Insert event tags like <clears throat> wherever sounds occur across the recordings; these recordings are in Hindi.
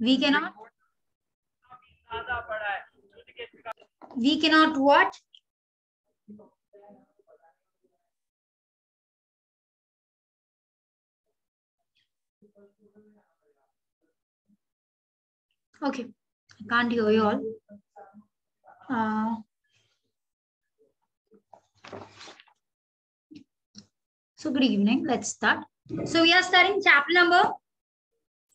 we cannot we cannot what okay. I can't hear you all. Uh, so good evening. Let's start. So we are starting chapter number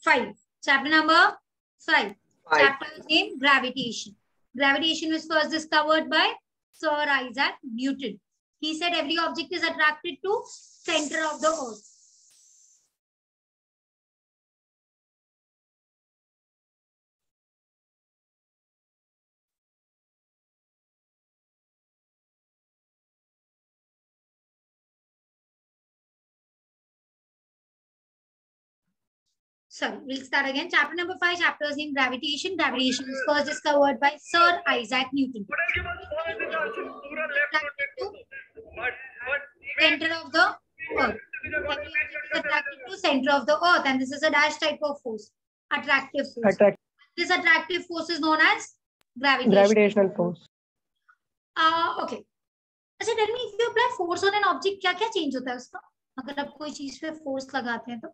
five chapter number five, five. chapter name gravitation. Gravitation was first discovered by sir isaac newton. He said every object is attracted to center of the earth sorry, we'll start again. Chapter number five, chapters in gravitation. Gravitation was first discovered by Sir Isaac Newton. Center of the earth. Attracted to center of the earth, and this is a dash type of force. Attractive force. Attract this attractive force is known as gravitation. Gravitational force. Uh, okay. अच्छा tell me if you apply force on an object क्या क्या चेंज होता है उसका अगर आप कोई चीज़ पे फोर्स लगाते हैं तो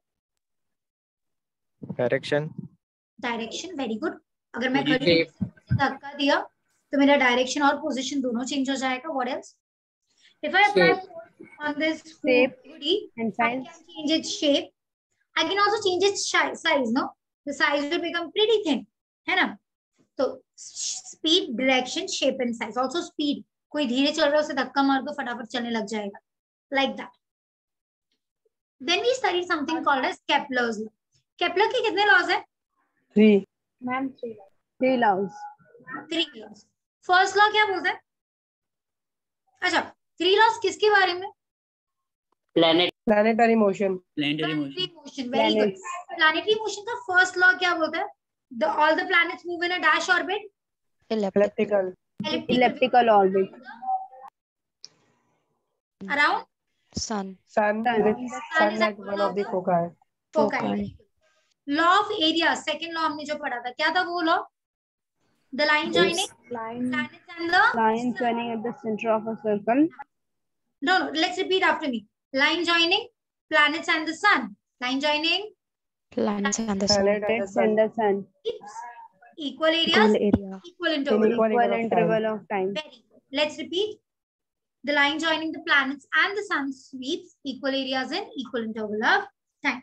डायरेक्शन डायरेक्शन वेरी गुड अगर मैं खड़ी धक्का दिया तो मेरा डायरेक्शन और पोजीशन दोनों चेंज हो जाएगा। What else if i apply on this shape body and size. I can change its shape. I can also change its size no? The size will become pretty thin है ना? तो speed direction shape and size also speed कोई धीरे चल रहा है उसे धक्का मार दो फटाफट चलने लग जाएगा। Like that then we study something called as Kepler's law Kepler के कितने लॉज है? Three ma'am three three laws three laws first law क्या बोलता है? अच्छा थ्री लॉज किसके बारे में? Planet. Planetary motion motion. Motion very good planetary motion का फ़र्स्ट लॉ क्या बोलता है? The all the planets move in a dash orbit electrical elliptical. Orbit. Around sun. Sun. Sun. sun is one of the foci. Foci. Law of area second law हमने जो पढ़ा था क्या था वो law the line joining line planets and the line joining at the center of a circle no no let's repeat after me line joining planets and the sun line joining planets and the sun planet and the planets sun and the sun equal areas equal area equal interval In equal equal interval of interval of time Very good. Let's repeat. The line joining the planets and the sun sweeps equal areas in equal interval of time.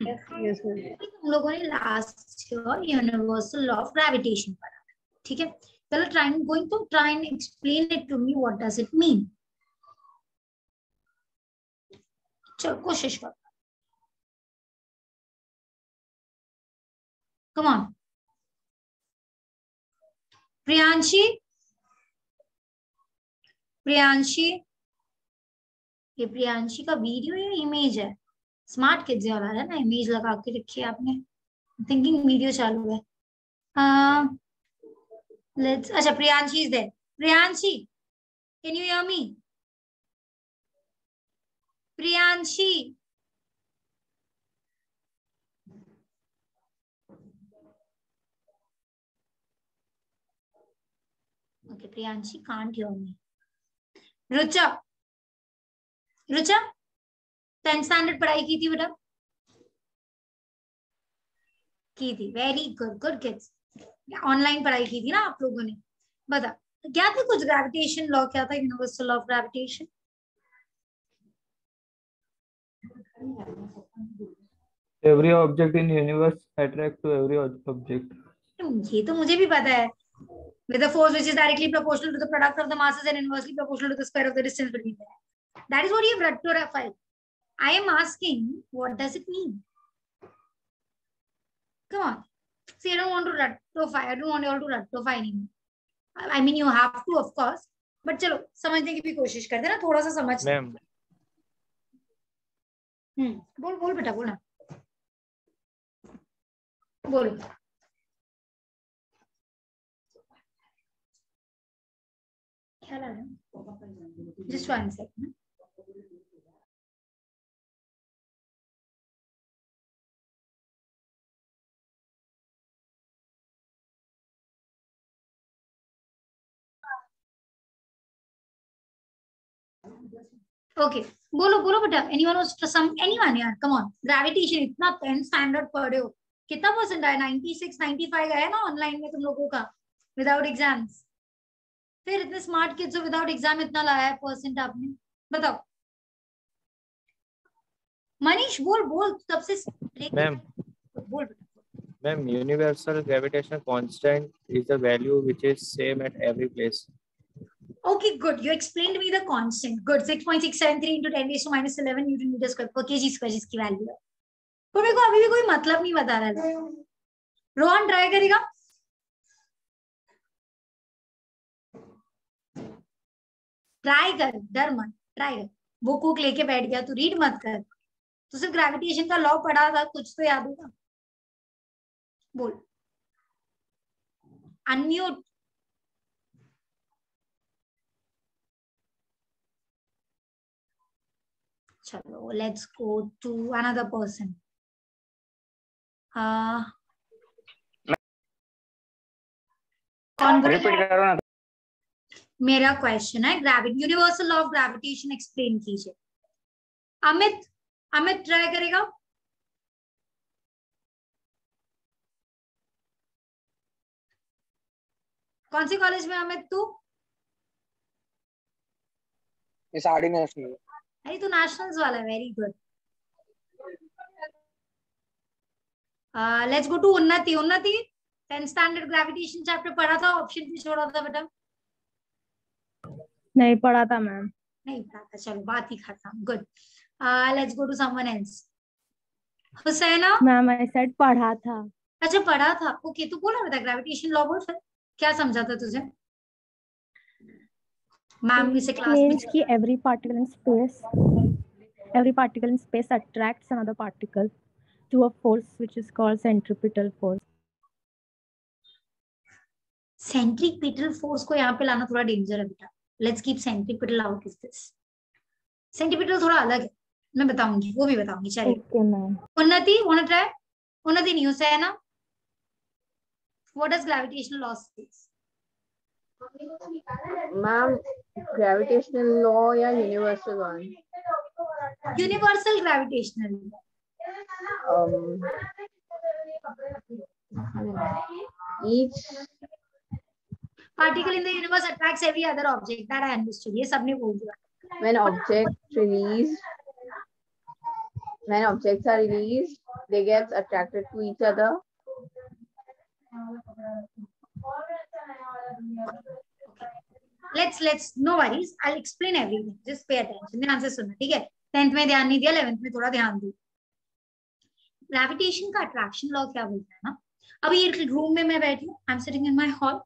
yes yes हम लोगों ने last universal law of gravitation पढ़ा ठीक है? चलो trying going to try and explain it to me what does it mean चलो कोशिश करो। Come on Priyanshi? प्रियांशी? ये प्रियांशी का वीडियो या इमेज है? स्मार्ट किड्स वाला है ना इमेज लगा के रखी है आपने। थिंकिंग वीडियो चालू है। लेट्स अच्छा Priyanshi is there Priyanshi can you hear me Priyanshi. Okay Priyanshi can't hear me Rucha Rucha? Tenth standard पढ़ाई की थी बेटा की थी very good good kids online पढ़ाई की थी ना आप लोगों ने बता क्या था कुछ ग्रेविटेशन लॉ क्या था universal law of gravitation every object in universe attract to every ob- object ये तो मुझे भी पता है with a force which is directly proportional to the product of the masses and inversely proportional to the square of the distance between them. That is what you have read to Raphael. I am asking, what does it mean? Come on. See, I don't want to rectify. I don't want you all to rectify anymore. I mean, you have to, of course. But चलो समझने की भी कोशिश करते हैं ना थोड़ा सा समझ मैम हम्म बोल बोल बेटा बोल ना बोलो क्या लग रहा है जस्ट वन सेकंड ओके बोलो बोलो बेटा एनीवन वाज सम एनीवन यार कम ऑन ग्रेविटेशन इतना 10 स्टैंडर्ड पढ़े हो। कितना परसेंट आया? 96 95 आया ना ऑनलाइन में तुम लोगों का विदाउट एग्ज़ाम्स फिर इतने स्मार्ट किड्स हो विदाउट एग्ज़ाम इतना लाया है परसेंट आपने। बताओ। मनीष बोल बोल तब से मैम बोल Ma'am, universal gravitational constant is the value which is same at every place. Okay, good. You explained me the constant. Good. 6.673 into 10 raised to minus 11 Newton meter square per kg square जिसकी वैल्यू है। तो मेरे को अभी भी कोई मतलब नहीं बता रहा है। रोहन ट्राई करेगा? ट्राई कर डर मत ट्राई कर। बुक वुक लेके बैठ गया तू रीड मत कर। तो सिर्फ़ ग्रेविटेशन का लॉ पढ़ा था कुछ तो याद होगा। बोल। अनम्यूट चलो let's go to another person मेरा क्वेश्चन है gravity universal law of gravitation explain कीजिए। अमित अमित ट्राई करेगा? कौन सी कॉलेज में अमित तू? ये साड़ी नेशनल अरे तू नेशनल्स वाला very good let's go to Unnati. Unnati tenth standard gravitation chapter पढ़ा था ऑप्शन भी छोड़ा था बेटा। नहीं पढ़ा था मैम। नहीं पढ़ा था चलो बात ही खत्म good let's go to someone else Husaina? Ma'am I said पढ़ा था। अच्छा पढ़ा था। ओके तो बोला बेटा ग्रेविटेशन लॉ बोल फिर। क्या समझा था तुझे? मैम इसे क्लास की every particle in space every particle in space attracts another particle to a force which is called centripetal force centripetal force को यहाँ पे लाना थोड़ा डेंजर है बेटा। Let's keep centripetal out is this centripetal थोड़ा अलग है। मैं बताऊँगी वो भी बताऊँगी चलिए। ओके मैम उन्नति उन्नत है? उन्नति न्यूज़ है ना? What does gravitational laws this ma'am gravitational law या universal one universal gravitational each particle in the universe attracts every other object that I understood ये सबने बोल दिया। When object release when objects are release they gets attracted to each other let's let's, no worries. I'll explain everything. Just pay attention. ध्यान से सुनना ठीक है? टेंथ में ध्यान नहीं दिया इलेवेंथ में थोड़ा ध्यान दो। ग्रेविटेशन का अट्रैक्शन लॉ क्या बोलता है ना? अभी ये रूम में मैं बैठी हूँ I am sitting in my hall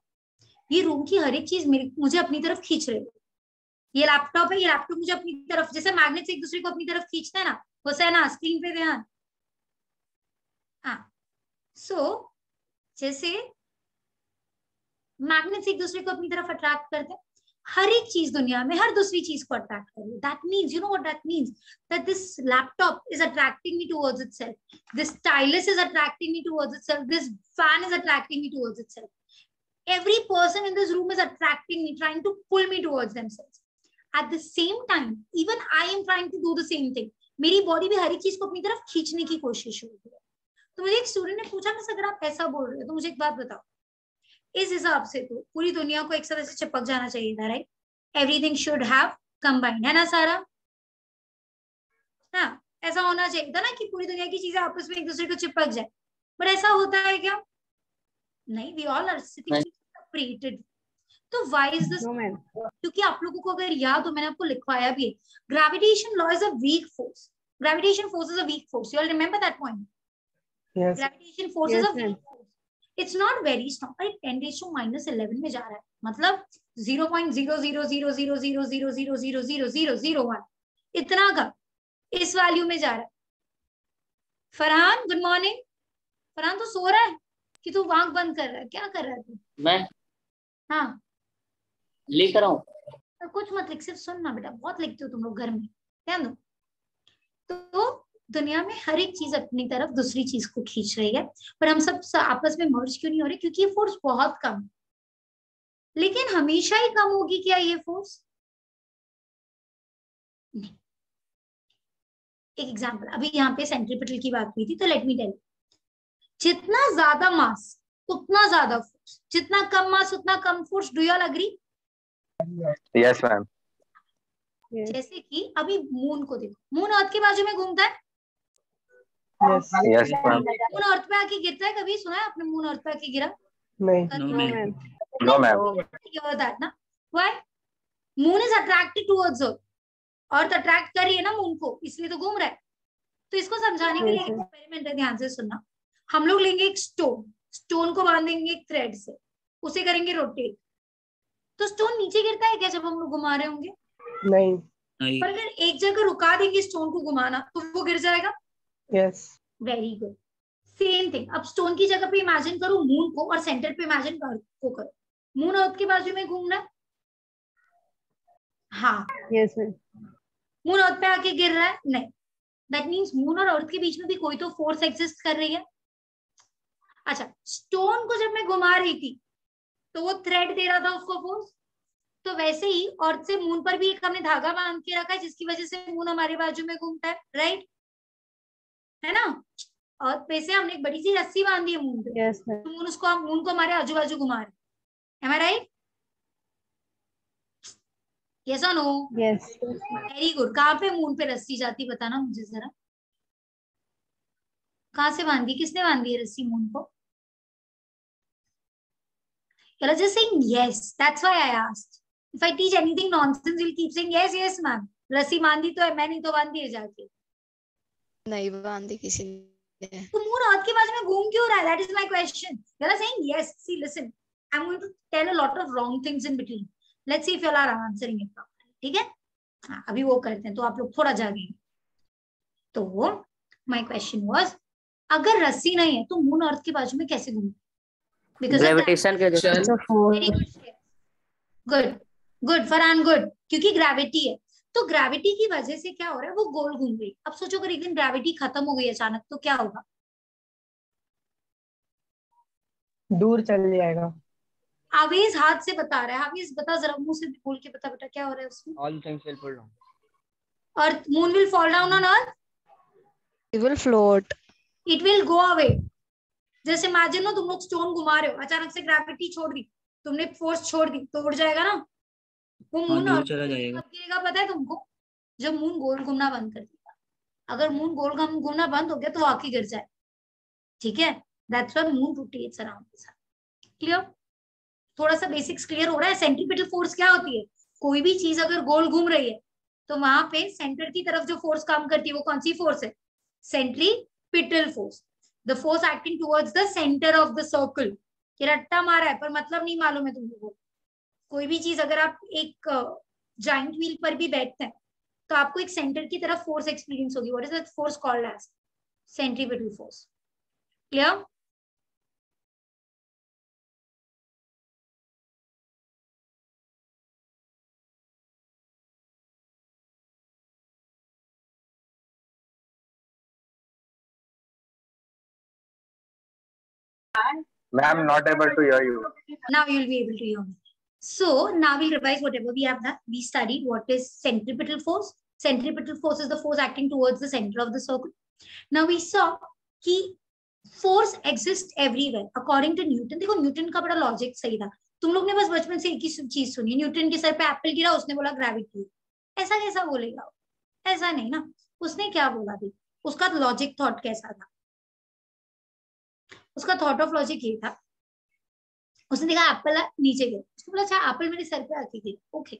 ये रूम की हर एक चीज़ मुझे अपनी तरफ़ खींच रही है। ये लैपटॉप है, ये लैपटॉप मुझे अपनी तरफ़, जैसे मैग्नेट एक दूसरे को अपनी तरफ़ खींचते हैं ना वैसे है ना? स्क्रीन पे ध्यान। हाँ। सो जैसे मैग्नेट्स एक दूसरे को अपनी तरफ़ अट्रैक्ट करते हैं हर एक चीज़ दुनिया में, हर दूसरी चीज़ को अट्रैक्ट कर रही है। That means you know what that means that this laptop is attracting me towards itself this stylus is attracting me towards itself this fan is attracting me towards itself every person in this room is attracting me, trying to pull me towards themselves. At the same time, even i am trying to do the same thing. मेरी बॉडी भी हर एक चीज़ को अपनी तरफ़ खींचने की कोशिश हो रही है। तो मुझे एक स्टूडेंट ने पूछा कि अगर आप ऐसा बोल रहे हो तो मुझे एक बात बताओ। इस हिसाब से तो पूरी दुनिया को एक साथ ऐसे चिपक जाना चाहिए था right everything should have combined है ना सारा? हाँ ऐसा होना चाहिए था ना कि पूरी दुनिया की चीज़ें आपस में एक दूसरे को चिपक जाए। बट ऐसा होता है क्या? नहीं वी ऑल आर सेपरेटेड तो व्हाई इज़ दिस क्योंकि आप लोगों को अगर याद हो मैंने आपको लिखवाया भी है। Gravitation law is a weak force gravitation force is a weak force you all remember that point Yes. gravitation force is Yes, a weak ma'am. force it's not very strong अरे ten raise to minus eleven में जा रहा है मतलब zero point zero zero zero zero zero zero zero zero zero zero zero one इतना का इस वैल्यू में जा रहा है फरहान गुड मॉर्निंग फरहान तो सो रहा है कि तू आँख बंद कर रहा है क्या कर रहा है तू मैं हाँ लिख रहा हूँ तो कुछ मत लिख सिर्फ़ सुनना बेटा बहुत लिखते हो तुम लोग घर में ध्यान दो तो दुनिया में हर एक चीज़ अपनी तरफ़ दूसरी चीज़ को खींच रही है। पर हम सब आपस में मर्ज क्यों नहीं हो रहे? क्योंकि ये फोर्स बहुत कम लेकिन हमेशा ही कम होगी क्या ये फोर्स नहीं। एक एग्जांपल अभी यहाँ पे सेंट्रीपिटल की बात हुई थी तो लेट मी टेल जितना ज़्यादा मास उतना ज़्यादा फोर्स जितना कम मास उतना कम force do you all agree yes ma'am जैसे कि अभी मून को देखो। मून अर्थ के बाजू में घूमता है। यस यस मून अर्थ पे आके गिरता है कभी? सुना है आपने मून अर्थ पे आके गिरा? नहीं. नो मैम ना why? Moon is attracted towards earth. Earth attract कर रही है ना मून को इसलिए तो घूम रहा है। तो इसको समझाने के लिए एक्सपेरिमेंट है ध्यान से सुनना। हम लोग लेंगे एक स्टोन स्टोन को बांधेंगे एक थ्रेड से। उसे करेंगे रोटेट तो स्टोन नीचे गिरता है क्या जब हम लोग घुमा रहे होंगे? नहीं। नहीं। पर अगर एक जगह रुका देंगे स्टोन को घुमाना तो वो गिर जाएगा? Yes very good same thing अब स्टोन की जगह पे इमेजिन करो मून को और सेंटर पे इमेजिन को करो। मून अर्थ के बाजू में घूमना? हाँ। Yes, मून अर्थ पे आके गिर रहा है? नहीं। दैट मीन्स मून और अर्थ के बीच में भी कोई तो फोर्स एग्जिस्ट कर रही है। अच्छा स्टोन को जब मैं घुमा रही थी तो वो थ्रेड दे रहा था उसको फोर्स तो वैसे ही अर्थ से मून पर भी एक हमने धागा बाँध के रखा है जिसकी वजह से मून हमारे बाजू में घूमता है राइट है ना? और पे से हमने एक बड़ी सी रस्सी बांधी है मून पे। Yes, तो मून उसको हम मून को हमारे आजू बाजू घुमा रहे एम आई राइट यस और नो Yes. वेरी गुड कहाँ पे मून पे रस्सी जाती बताना मुझे जरा? कहाँ से बांधी? किसने बांधी है रस्सी मून को? You're just saying yes. That's why I asked. If I teach anything nonsense, you'll keep saying yes, yes, ma'am. रस्सी बांधी तो है मैं नहीं तो बांधी है जाके। नहीं बांधी किसी ने। तो मून अर्थ के बाजू में घूम क्यों रहा है? That is my question you are saying yes see listen I am going to tell a lot of wrong things in between let's see if you are answering it properly ठीक है? हाँ अभी वो करते हैं तो आप लोग थोड़ा जागेंगे तो माय क्वेश्चन वाज अगर रस्सी नहीं है तो मून अर्थ के बाजू में कैसे घूम? बिकॉज़ ग्रेविटेशन के गुड गुड फरहान गुड क्योंकि ग्रेविटी है। तो ग्रेविटी की वजह से क्या हो रहा है? वो गोल घूम रही अब सोचो अगर एक दिन ग्रेविटी खत्म हो गई अचानक तो क्या होगा? दूर चल जाएगा। आवेज हाथ से बता रहा है। आवेज बता जरा मुँह से बोल के बता बेटा क्या हो रहा है उसमें? All things will pull down earth moon will fall down on earth It will float. It will go away जैसे इमेजिन नो तुम लोग स्टोन घुमा रहे हो। अचानक से ग्रेविटी छोड़ दी। तुमने फोर्स छोड़ दी तो उड़ जाएगा ना? वो हाँ, मून और चला जाएगा। गिरेगा पता है तुमको? जब मून गोल घूमना बंद कर देगा। अगर मून गोल घूम- घूमना बंद हो गया तो आके गिर जाए। ठीक है? That's why moon rotates around the sun clear थोड़ा सा बेसिक्स क्लियर हो रहा है? सेंट्रीपिटल फोर्स क्या होती है? कोई भी चीज़ अगर गोल घूम रही है तो वहाँ पे सेंटर की तरफ़ जो फोर्स काम करती है वो कौन सी फोर्स है? Centripetal force the force acting towards the centre of the circle ये रट्टा मारा है पर मतलब नहीं मालूम है तुम लोगों को कोई भी चीज़ अगर आप एक जॉइंट व्हील पर भी बैठते हैं तो आपको एक सेंटर की तरफ़ फोर्स एक्सपीरियंस होगी what is that force called as centripetal force clear Ma'am, not able to hear you. now you'll be able to hear me. So now we'll revise whatever we have done. We studied what is centripetal force. Centripetal force is the force acting towards the center of the circle. Now we saw कि force exists everywhere according to Newton. देखो न्यूटन का बड़ा लॉजिक सही था तुम लोग ने बस बचपन से एक ही चीज़ सुनी न्यूटन के सर पे एप्पल गिरा उसने बोला ग्रेविटी ऐसा कैसा बोलेगा ऐसा नहीं ना उसने क्या बोला भी उसका लॉजिक थॉट कैसा था उसका थॉट ऑफ़ लॉजिक ये था उसने देखा एप्पल नीचे गिरा उसने बोला अच्छा एप्पल मेरे सर पे आके गिरा ओके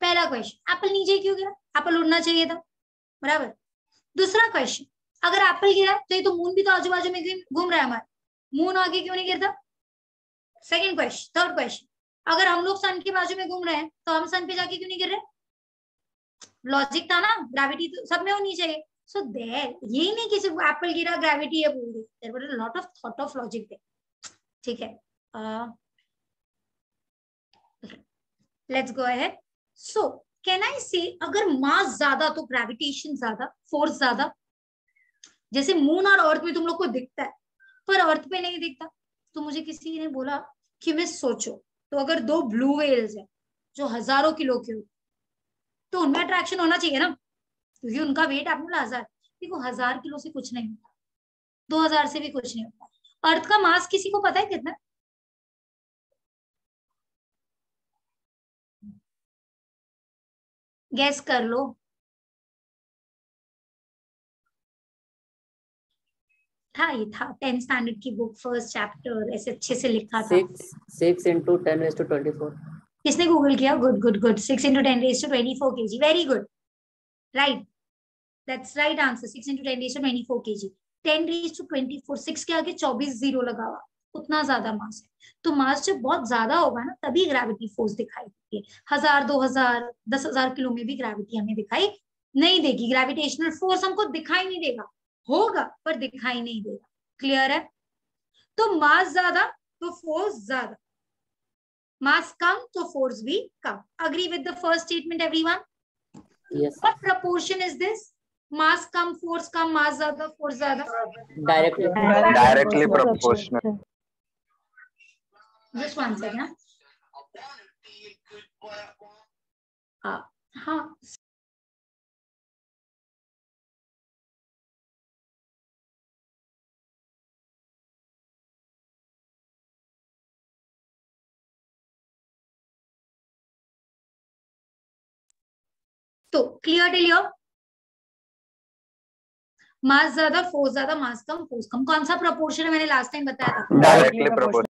पहला क्वेश्चन एप्पल नीचे क्यों गिरा? एप्पल उड़ना चाहिए था। बराबर? दूसरा क्वेश्चन अगर एप्पल गिरा तो ये तो मून भी तो आजू बाजू में घूम रहा है हमारा। मून आगे क्यों नहीं गिरता? सेकेंड क्वेश्चन थर्ड क्वेश्चन अगर हम लोग सन के बाजू में घूम रहे हैं तो हम सन पे जाके क्यों नहीं गिर रहे? लॉजिक था ना? ग्रेविटी तो सब में होनी चाहिए। सो देर यही नहीं कि सिर्फ़ एप्पल गिरा ग्रेविटी है there lot of thought of logic ठीक है? Let's go ahead so can I say अगर मास ज़्यादा तो ग्रेविटेशन ज़्यादा फोर्स ज़्यादा? जैसे मून और अर्थ में तुम लोग को दिखता है, पर अर्थ पे नहीं दिखता। तो मुझे किसी ने बोला कि मैं सोचो तो अगर दो ब्लू वेल्स है, जो हज़ारों किलो के हो तो उनमें अट्रैक्शन होना चाहिए ना? क्योंकि उनका वेट आपने बोला, हज़ार। देखो, हज़ार किलो से कुछ नहीं होता, दो हज़ार से भी कुछ नहीं होता। अर्थ का मास किसी को पता है कितना? गैस कर लो। था ये था। टेंथ स्टैंडर्ड की बुक फ़र्स्ट चैप्टर ऐसे अच्छे से लिखा था। Six into ten raise to twenty four किसने गूगल किया? Good good good six into ten raise to twenty four kg very good right that's right answer six into ten raise to twenty four kg ten raise to twenty four six के आगे चौबीस ज़ीरो लगा हुआ उतना ज़्यादा मास है। तो मास जब बहुत ज़्यादा होगा ना तभी ग्रेविटी फोर्स दिखाई देती है। हज़ार दो हज़ार दस हज़ार किलो में भी ग्रेविटी हमें दिखाई नहीं देगी। ग्रेविटेशनल फोर्स हमको दिखाई नहीं देगा। होगा पर दिखाई नहीं देगा। क्लियर है? तो मास ज़्यादा तो फोर्स ज़्यादा। मास कम तो फोर्स भी कम। Agree with the first statement everyone yes what proportion is this? mass कम फोर्स कम मास ज़्यादा फोर्स ज़्यादा। Directly Directly proportional. Just one second हाँ हाँ तो क्लियर टिलियर मास ज़्यादा फोर्स ज़्यादा मास कम फोर्स कम. कौन सा प्रोपोर्शन है? मैंने लास्ट टाइम बताया था। Directly proportional.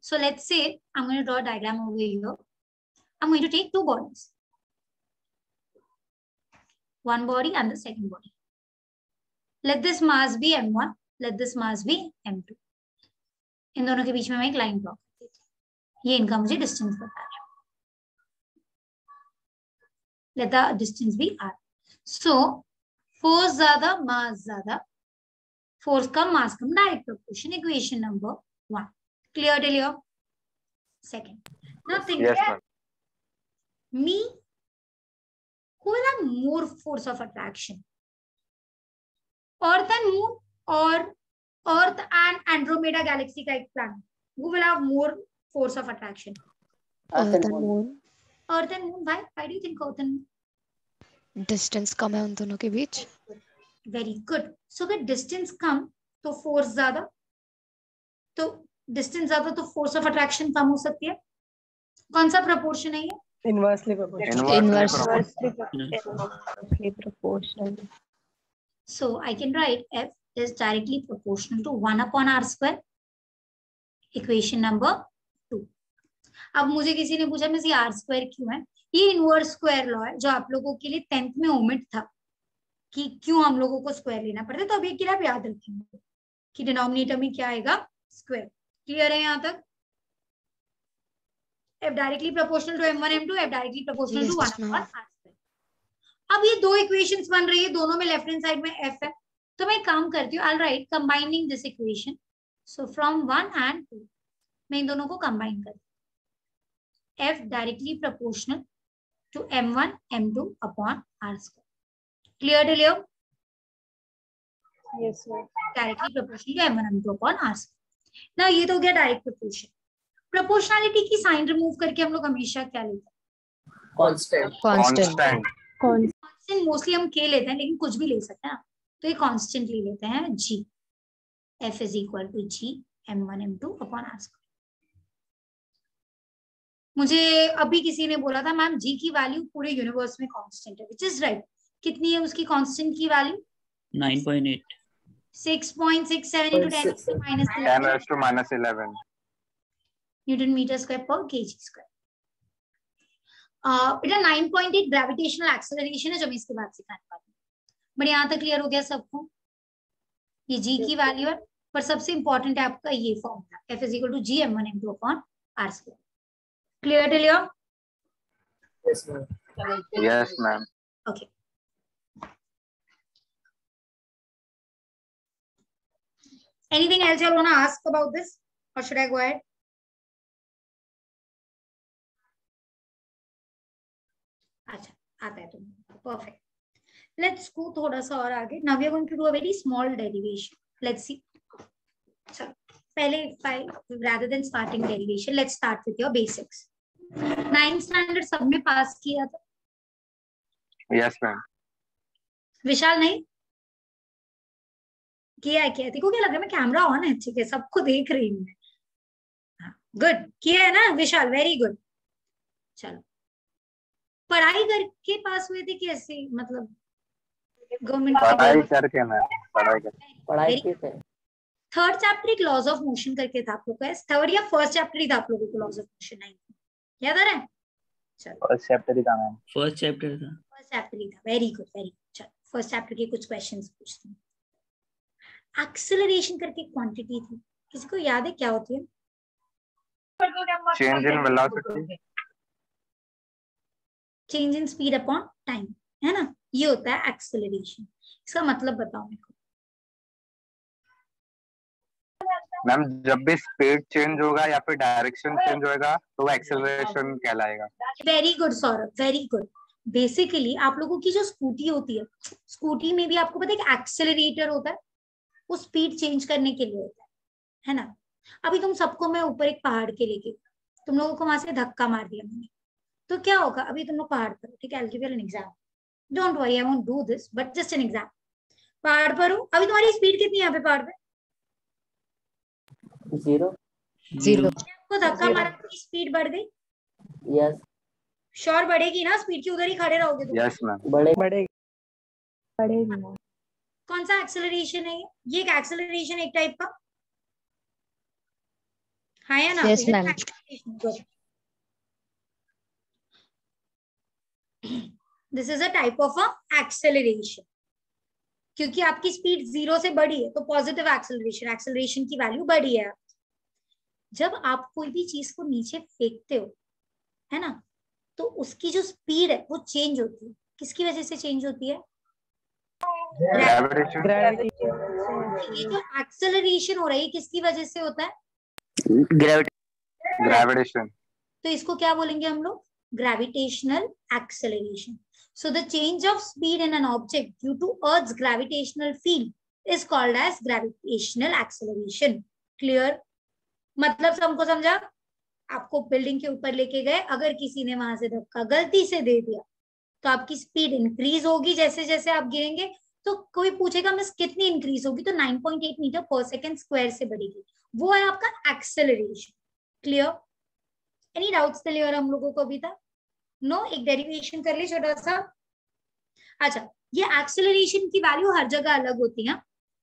So let's say I'm going to draw a diagram over here. I'm going to take two bodies. One body and the second body. Let this mass be m1. Let this mass be m2. इन दोनों के बीच में मैं एक लाइन ड्रॉ कर देती हूँ ये इनका मुझे डिस्टेंस बता रहा है let the distance be r. So force ज़्यादा mass ज़्यादा force कम mass come direct proportion equation number one. Clear till here? Second. Now think Yes, ma'am. me who will have more force of attraction? Earth and moon or Earth and Andromeda galaxy का एक planet? Who will have more force of attraction? Earth and moon. Earth and moon. Why? Why do you think Earth and moon? Distance कम है उन दोनों के बीच वेरी गुड सो अगर डिस्टेंस कम तो फोर्स ज़्यादा तो डिस्टेंस ज़्यादा तो फोर्स ऑफ़ अट्रैक्शन कम हो सकती है। कौन सा प्रपोर्शन है ये? Inversely proportional proportional. Proportional. So I can write F is directly proportional to one upon R square equation number two अब मुझे किसी ने पूछा मैं आर स्क्वायर क्यों है? ये इनवर्स स्क्वायर लॉ है जो आप लोगों के लिए टेंथ में ओमिट था कि क्यों हम लोगों को स्क्वायर लेना पड़ता है। तो अभी के लिए आप याद रखेंगे कि डिनोमिनेटर में क्या आएगा? स्क्वायर क्लियर है यहाँ तक? Proportional to m1 m2 f directly proportional to 1 Yes, upon ma'am. r square. अब ये दो इक्वेशंस बन रही है दोनों में लेफ़्ट हैंड साइड में f है। तो मैं काम करती हूँ I write combining this equation so from one and two मैं इन दोनों को कंबाइन करती हूँ। F directly proportional to m1 m2 upon r square clear ma'am directly proportional to m1 m2 upon r square ना ये तो हो गया डायरेक्ट प्रोपोर्शन प्रोपोर्शनलिटी की साइन रिमूव करके हम लोग हमेशा क्या लेते हैं? कांस्टेंट मोस्टली हम के लेते हैं लेकिन कुछ भी ले सकते हैं तो ये कांस्टेंट ले लेते हैं G F is equal to G M one M two upon R मुझे अभी किसी ने बोला था मैम जी की वैल्यू पूरे यूनिवर्स में कांस्टेंट है विच इज़ राइट कितनी है उसकी कांस्टेंट की value 9.8 six point six seven into ten minus 10 raised to minus 11. Newton metre square पर केजी स्क्वायर बेटा 9.8 ग्रेविटेशनल एक्सेलरेशन है जो मैं इसके बाद सिखाने वाली हूँ। बट यहाँ तक क्लियर हो गया सबको ये जी की वैल्यू है पर सबसे इंपॉर्टेंट है आपका ये formula F is equal to G M one M two upon R square clear टिलियर Yes, ma'am. Yes, ma'am. Anything else you want to ask about this, or should I go ahead? अच्छा आता है तुम्हें परफेक्ट लेट्स गो थोड़ा सा और आगे now we are going to do a very small derivation let's see चलो पहले rather than starting derivation let's start with your basics ninth standard सबने पास किया था Yes, ma'am. विशाल नहीं किया है किया है। देखो क्या लग रहा है मैं कैमरा ऑन है? ठीक है सबको देख रही हूँ गुड किया है ना विशाल? वेरी गुड चलो। पढ़ाई करके पास हुए थे कैसे मतलब पढ़ाई गवर्नमेंट करके पढ़ाई करके पढ़ाई Very- की थे। थर्ड चैप्टर एक लॉज ऑफ़ मोशन करके था आप लोग का थर्ड या फ़र्स्ट चैप्टर ही था आप लोगों को लॉज ऑफ़ मोशन नहीं याद आ रहा है? फ़र्स्ट चैप्टर ही था मैम। फ़र्स्ट चैप्टर था। फ़र्स्ट चैप्टर ही था। वेरी गुड वेरी गुड चलो। फ़र्स्ट चैप्टर के कुछ क्वेश्चंस पूछते हैं। एक्सेलरेशन करके क्वांटिटी थी। किसी को याद है? क्या होती है? Change in velocity change in speed upon time है। ना? ये होता है एक्सेलरेशन इसका मतलब बताओ मेरे को। मैम जब भी स्पीड चेंज होगा या फिर डायरेक्शन चेंज होगा तो वो एक्सेलरेशन कहलाएगा। Very good Saurabh very good basically आप लोगों की जो स्कूटी होती है स्कूटी में भी आपको पता है कि एक्सेलरेटर होता है? वो स्पीड चेंज करने के लिए होता है है ना? अभी तुम सबको मैं ऊपर एक पहाड़ के लेके तुम लोगों को वहाँ से धक्का मार दिया मैंने। तो क्या होगा? अभी तुम लोग पहाड़ पर ठीक है? I an exam don't worry I won't do this but just an exam पहाड़ पर हो? अभी तुम्हारी स्पीड कितनी है यहाँ पे पहाड़ पे? Zero Zero. आपको धक्का मारा तो स्पीड बढ़ गई? यस श्योर बढ़ेगी ना? स्पीड की उधर ही खड़े रहोगे तुम। यस मैम बढ़ेगी। पढ़ेगी ना? कौन सा एक्सेलरेशन है ये? एक एक्सेलरेशन एक टाइप का? हाँ या ना? Yes. This is a type of a acceleration. क्योंकि आपकी स्पीड ज़ीरो से बढ़ी है तो पॉजिटिव एक्सेलरेशन एक्सेलरेशन की वैल्यू बढ़ी है। जब आप कोई भी चीज़ को नीचे फेंकते हो है ना? तो उसकी जो स्पीड है वो चेंज होती है। किसकी वजह से चेंज होती है? ये जो एक्सेलरेशन हो रहा है किसकी वजह से होता है? ग्रेविटी ग्रेविटेशन तो इसको क्या बोलेंगे हम लोग? Gravitational acceleration so the change of speed in an object due to earth gravitational field is called as gravitational acceleration clear मतलब सबको समझा? आपको बिल्डिंग के ऊपर लेके गए अगर किसी ने वहाँ से धक्का गलती से दे दिया तो आपकी स्पीड इंक्रीज होगी जैसे जैसे आप गिरेंगे तो कोई पूछेगा, मिस, कितनी इंक्रीज होगी? तो 9.8 मीटर पर सेकेंड स्क्वायर से बढ़ेगी। वो है आपका acceleration clear any doubts clear हम लोगों को अभी तक? नो एक डेरिवेशन कर ले छोटा सा अच्छा ये एक्सेलरेशन की वैल्यू हर जगह अलग होती है।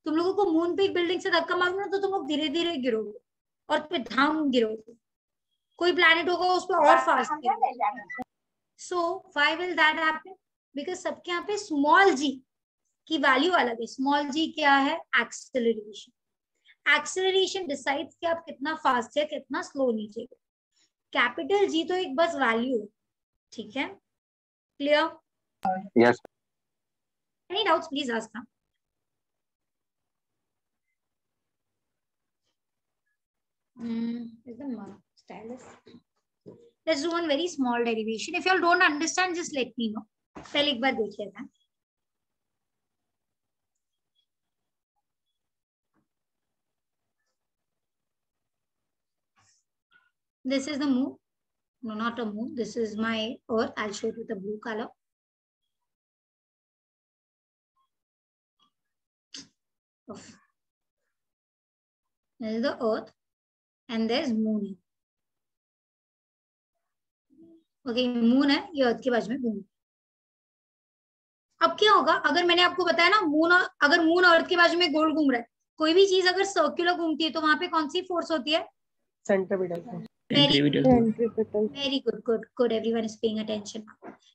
तुम लोगों को मून पे एक बिल्डिंग से धक्का मारूँगा तो तुम लोग धीरे धीरे गिरोगे और फिर धाम गिरोगे। कोई प्लैनेट होगा, उस पर और fast so why will that happen because सबके यहाँ पे स्मॉल जी की वैल्यू अलग है। स्मॉल जी क्या है? एक्सेलरेशन एक्सेलरेशन डिसाइड्स कि आप कितना फास्ट है कितना स्लो नीचे कैपिटल जी तो एक बस वैल्यू है ठीक है? Clear yes any doubts please ask ना Mm, is the stylus? Let's do one very small derivation. If you all don't understand, just let me know. पहले एक बार देख लेते हैं This is the moon. No, not a moon. This is my earth. I'll show you the blue color. This is the earth and there's moon. Okay moon है ये अर्थ के बाजू में मून अब क्या होगा अगर मैंने आपको बताया ना मून अगर मून अर्थ के बाजू में गोल घूम रहा है कोई भी चीज़ अगर सर्कुलर घूमती है तो वहाँ पे कौन सी फोर्स होती है centripetal centripetal very good good good everyone is paying attention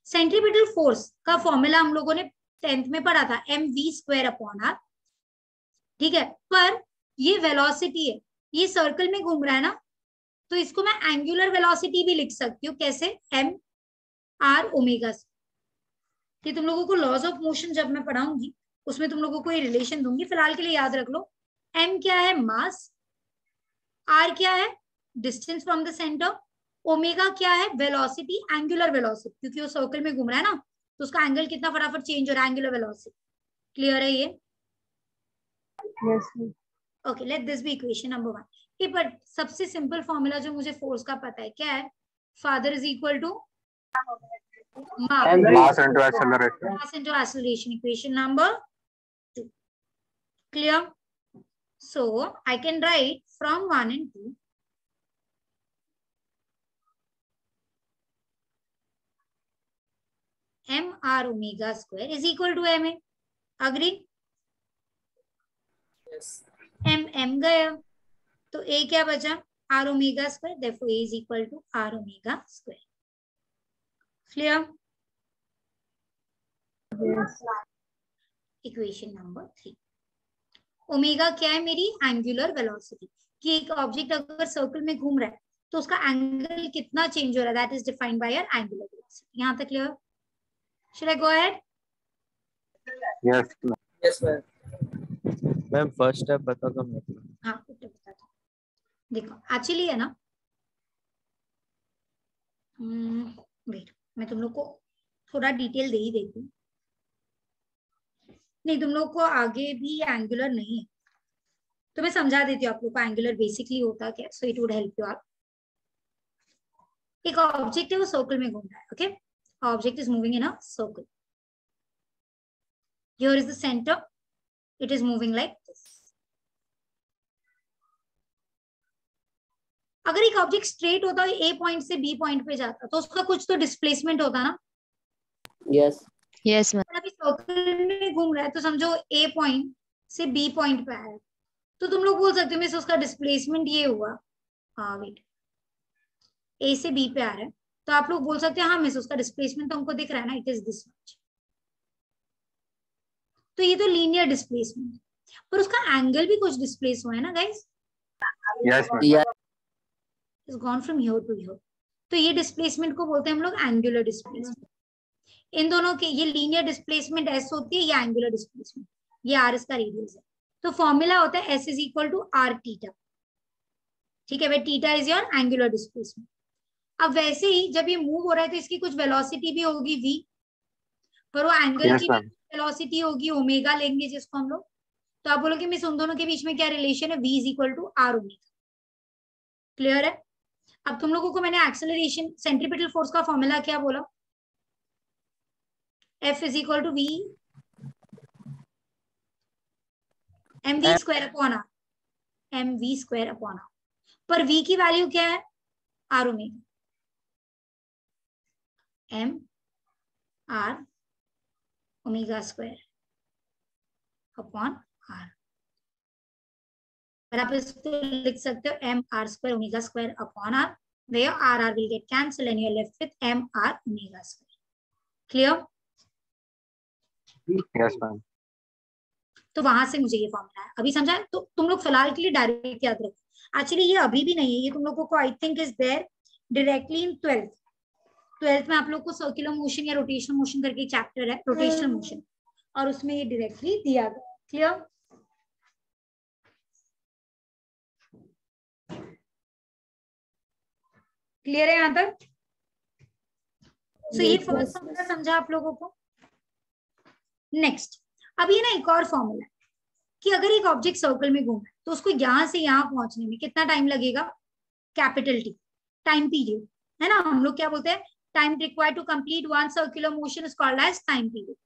centripetal force का फॉर्मूला हम लोगों ने टेंथ में पढ़ा था M V square upon R ठीक है? पर ये वेलोसिटी है। ये सर्कल में घूम रहा है ना? तो इसको मैं एंगुलर वेलोसिटी भी लिख सकती हूँ। कैसे? एम आर ओमेगा कि तुम लोगों को लॉज ऑफ़ मोशन जब मैं पढ़ाऊँगी उसमें तुम लोगों को ये रिलेशन दूँगी। फ़िलहाल के लिए याद रख लो। एम क्या है? मास आर क्या है? Distance from the center omega क्या है? वेलोसिटी एंगुलर वेलोसिटी क्योंकि वो सर्कल में घूम रहा है ना तो उसका एंगल कितना फटाफट चेंज हो रहा है? Angular velocity. क्लियर है ये? Okay let this be equation number one ये पर सबसे सिंपल फॉर्मूला जो मुझे फोर्स का पता है क्या है? Father is equal to into acceleration equation number two. Clear? So i can write from one and two m r omega square is equal to ma agree? Yes. m m गया। तो a क्या बचा? R omega square therefore a is equal to r omega square clear? Equation number three omega क्या है मेरी? एंगुलर वेलोसिटी कि एक ऑब्जेक्ट अगर सर्कल में घूम रहा है तो उसका एंगल कितना चेंज हो रहा है? That is defined by your angular velocity यहाँ तक clear should I go ahead yes Yes, ma'am. Ma'am first step बता दो मेरे को हाँ कुछ बताता हूँ। देखो एक्चुअली है ना? वेट मैं तुम लोग को थोड़ा डिटेल दे ही देती हूँ। नहीं तुम लोग को आगे भी एंगुलर नहीं है। तो मैं समझा देती हूँ आप लोग को एंगुलर बेसिकली होता क्या? So it would help you आप एक ऑब्जेक्ट है वो सर्कल में घूम रहा है okay object is moving in a circle here is the center. It is moving like this. अगर एक ऑब्जेक्ट स्ट्रेट होता है ए पॉइंट से बी पॉइंट पे जाता तो उसका कुछ तो डिस्प्लेसमेंट होता ना? Yes. Yes, ma'am. अगर अभी सर्कल में घूम रहा है तो समझो ए पॉइंट से बी पॉइंट पे आया तो तुम लोग बोल सकते हो मिस उसका डिस्प्लेसमेंट ये हुआ। हाँ वेट ए से बी पे आ रहा है। तो आप लोग बोल सकते हैं हाँ मिस उसका डिस्प्लेसमेंट तो हमको दिख रहा है ना इट इज़ दिस मच तो ये तो लीनियर डिस्प्लेसमेंट पर उसका एंगल भी कुछ डिस्प्लेस हुआ है ना. Yeah. Is gone from here to here तो ये डिस्प्लेसमेंट को बोलते हैं हम लोग एंगुलर डिस्प्लेसमेंट इन दोनों के ये लीनियर डिस्प्लेसमेंट एस होती है या एंगुलर डिस्प्लेसमेंट ये आर इसका रेडियस है। तो फॉर्मूला होता है S is equal to R theta ठीक है भाई theta is your angular displacement अब वैसे ही जब ये मूव हो रहा है तो इसकी कुछ वेलोसिटी भी होगी वी पर वो एंगल Yes, की वेलोसिटी होगी ओमेगा लेंगे जिसको हम लोग। तो आप बोलोगे मिस उन दोनों के बीच में क्या रिलेशन है? V is equal to R omega clear है? अब तुम लोगों को मैंने एक्सेलरेशन सेंट्रीपिटल फोर्स का फॉर्मूला क्या बोला? F is equal to V mv square upon r. Mv square upon r. पर वी की वैल्यू क्या है? R omega m R omega square upon R और आप इसको लिख सकते हो m r square omega square upon r where r r will get cancelled and you're left with m r omega square. Clear? Yes ma'am. तो वहाँ से मुझे ये फॉर्मूला है। अभी समझा? तो तुम लोग फ़िलहाल के लिए डायरेक्ट याद रखो। एक्चुअली ये अभी भी नहीं है। ये तुम लोगों को I think is there directly in twelfth twelfth में आप लोग को सर्कुलर मोशन या रोटेशनल मोशन करके चैप्टर है रोटेशनल मोशन और उसमें ये डायरेक्टली दिया गया क्लियर क्लियर है यहाँ तक? सो ये फ़र्स्ट फॉर्मूला समझा आप लोगों को? नेक्स्ट अब ये ना एक और फॉर्मूला कि अगर एक ऑब्जेक्ट सर्कल में घूम तो उसको यहाँ से यहाँ पहुँचने में कितना टाइम लगेगा? कैपिटल टी टाइम पीरियड है ना? हम लोग क्या बोलते हैं? Time required to complete one circular motion is called as time period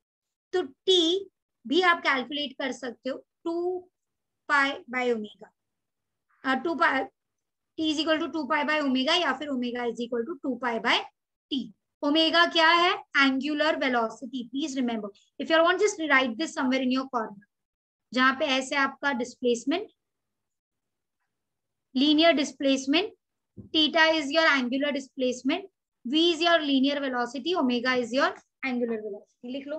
तो टी भी आप कैलकुलेट कर सकते हो two pi by omega two pi T is equal to two pi by omega या फिर omega is equal to two pi by T omega क्या है? Angular velocity please remember if you want just write this somewhere in your corner जहाँ पे ऐसे आपका displacement linear displacement theta is your angular displacement v is your linear velocity omega is your angular velocity लिख लो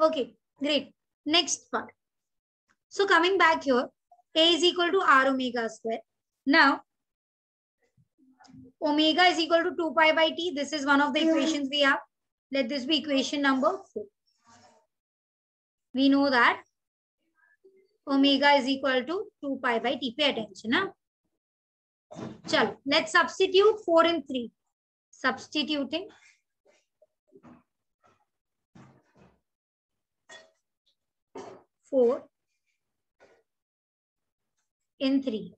Okay, great. Next part. So coming back here, A is equal to R omega square. Now, omega is equal to 2 pi by t. This is one of the equations we have. Let this be equation number 4. We know that omega is equal to 2 pi by t. Pay attention. Huh? Chalo, let's substitute 4 and 3. Substituting. Four in three.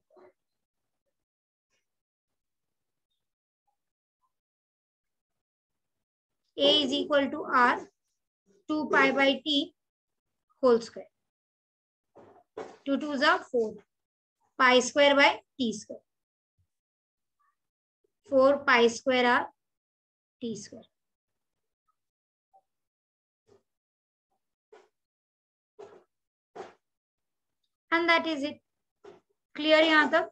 A is equal to R, 2 pi by T whole square. 2 2s are 4. Pi square by T square. 4 pi square are T square. And that is it. Clear यहाँ तक?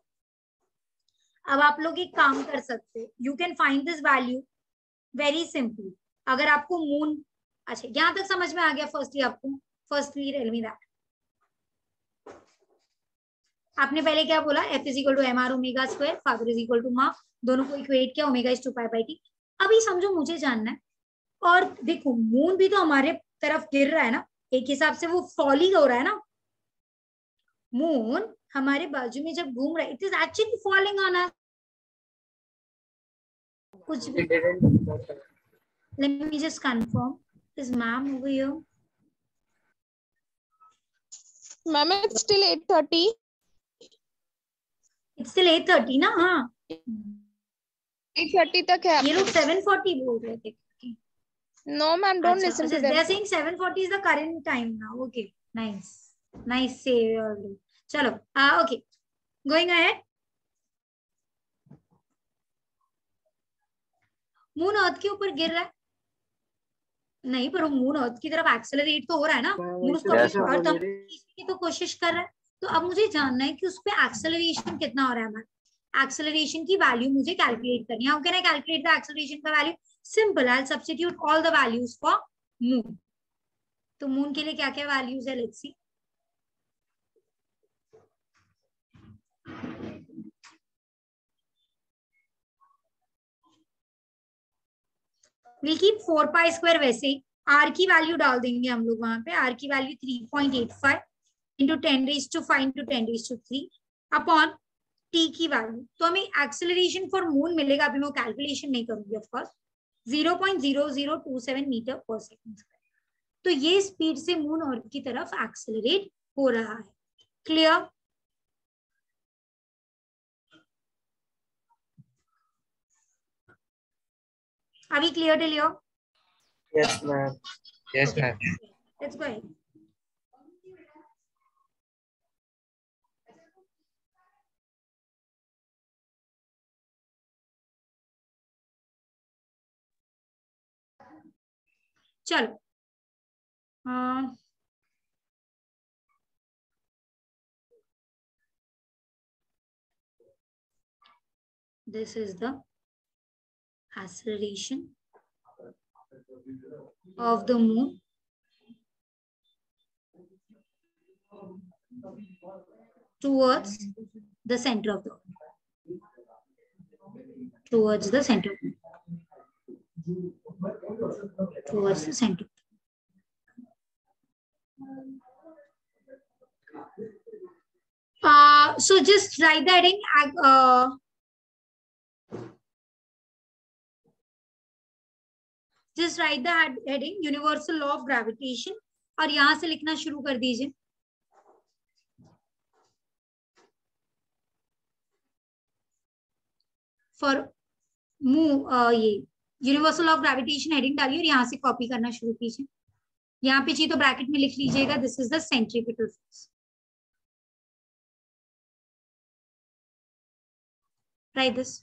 अब आप लोग एक काम कर सकते you can find this value very simply अगर आपको मून अच्छा यहाँ तक समझ में आ गया फर्स्टली आपको? फर्स्टली टेल मी दैट आपने पहले क्या बोला? F is equal to M R omega square father is equal to मा दोनों को इक्वेट किया omega is two pi by T अभी समझो, मुझे जानना है। और देखो मून भी तो हमारे तरफ़ गिर रहा है ना। एक हिसाब से वो फॉल ही हो रहा है ना। मून हमारे बाजू में जब घूम रहा है it is actually falling on us कुछ भी। Let me just confirm is ma'am over here ma'am it's still 8:30 it's still 8:30 ना? हाँ। 8:30 तक है। ये लोग 7:40 बोल रहे थे। No, ma'am, don't अच्छा, listen अच्छा, to them. They are saying 7:40 is the current time now. Okay, nice. Nice save early चलो ah okay. Going ahead. Moon earth के ऊपर गिर रहा है। नहीं पर वो मून अर्थ की तरफ़ एक्सेलरेट तो हो रहा है ना। मून उसको अर्थ की तो कोशिश कर रहा है। तो अब मुझे जानना है कि उस पर एक्सेलरेशन कितना हो रहा है हमारा एक्सेलरेशन की वैल्यू मुझे कैलकुलेट करनी है। How can I calculate the acceleration का value simple I substitute all the values for moon तो मून के लिए क्या क्या वैल्यूज़ है? Let's see will keep four pi square वैसे ही। आर की वैल्यू डाल देंगे हम लोग वहाँ पे। आर की value three point eight five into ten raise to five into ten raise to three upon T की वैल्यू तो हमें एक्सेलरेशन फॉर मून मिलेगा। अभी मैं कैलकुलेशन नहीं करूँगी of course zero point zero zero two seven metre per second तो ये स्पीड से मून और की तरफ़ एक्सेलरेट हो रहा है। क्लियर अभी क्लियर टिलियो Yes, ma'am. Yes, okay. ma'am. Let's go ahead. चलो uh, this is the acceleration of the moon. Towards the center of the earth. towards the center towards the center uh, so just write that in uh, write the head- heading universal law of gravitation. और यहाँ से लिखना शुरू कर दीजिए। फॉर मूव ये यूनिवर्सल ऑफ़ ग्रेविटेशन हेडिंग डालिए और यहाँ से कॉपी करना शुरू कीजिए। यहाँ पे चाहिए तो ब्रैकेट में लिख लीजिएगा this is the centripetal force write this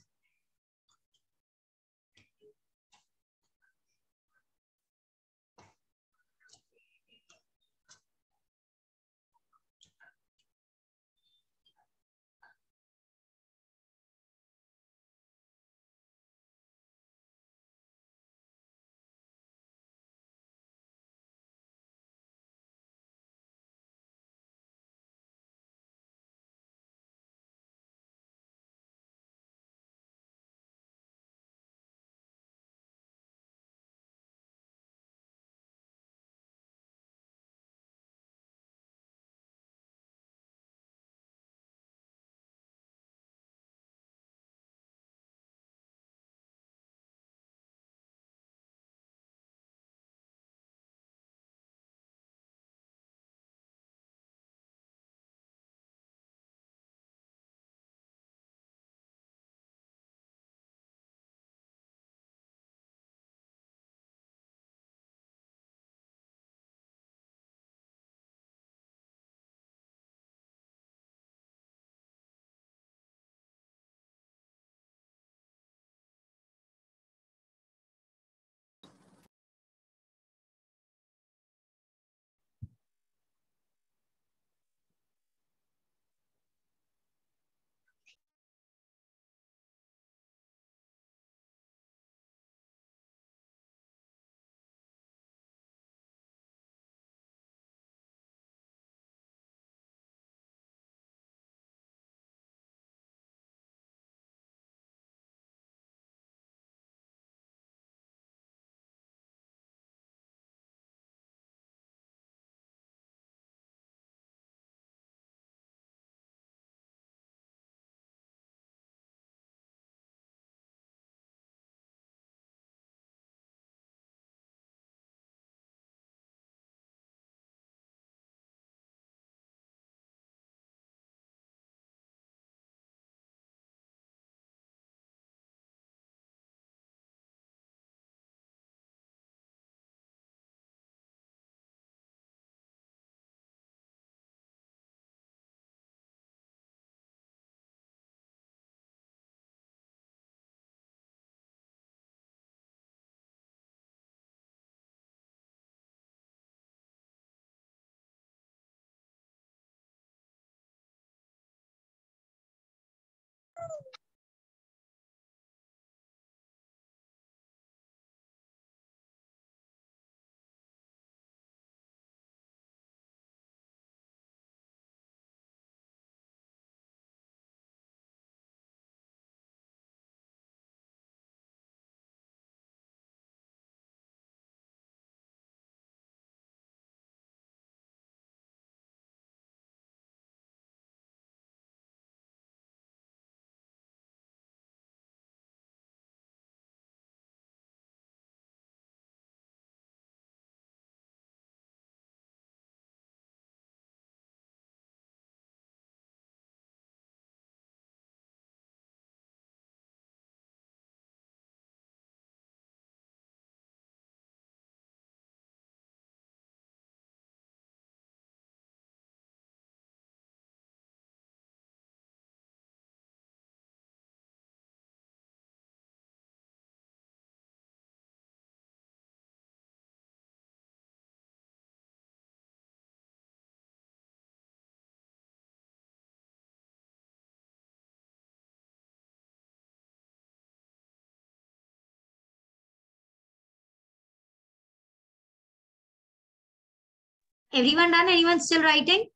everyone done? Anyone still writing?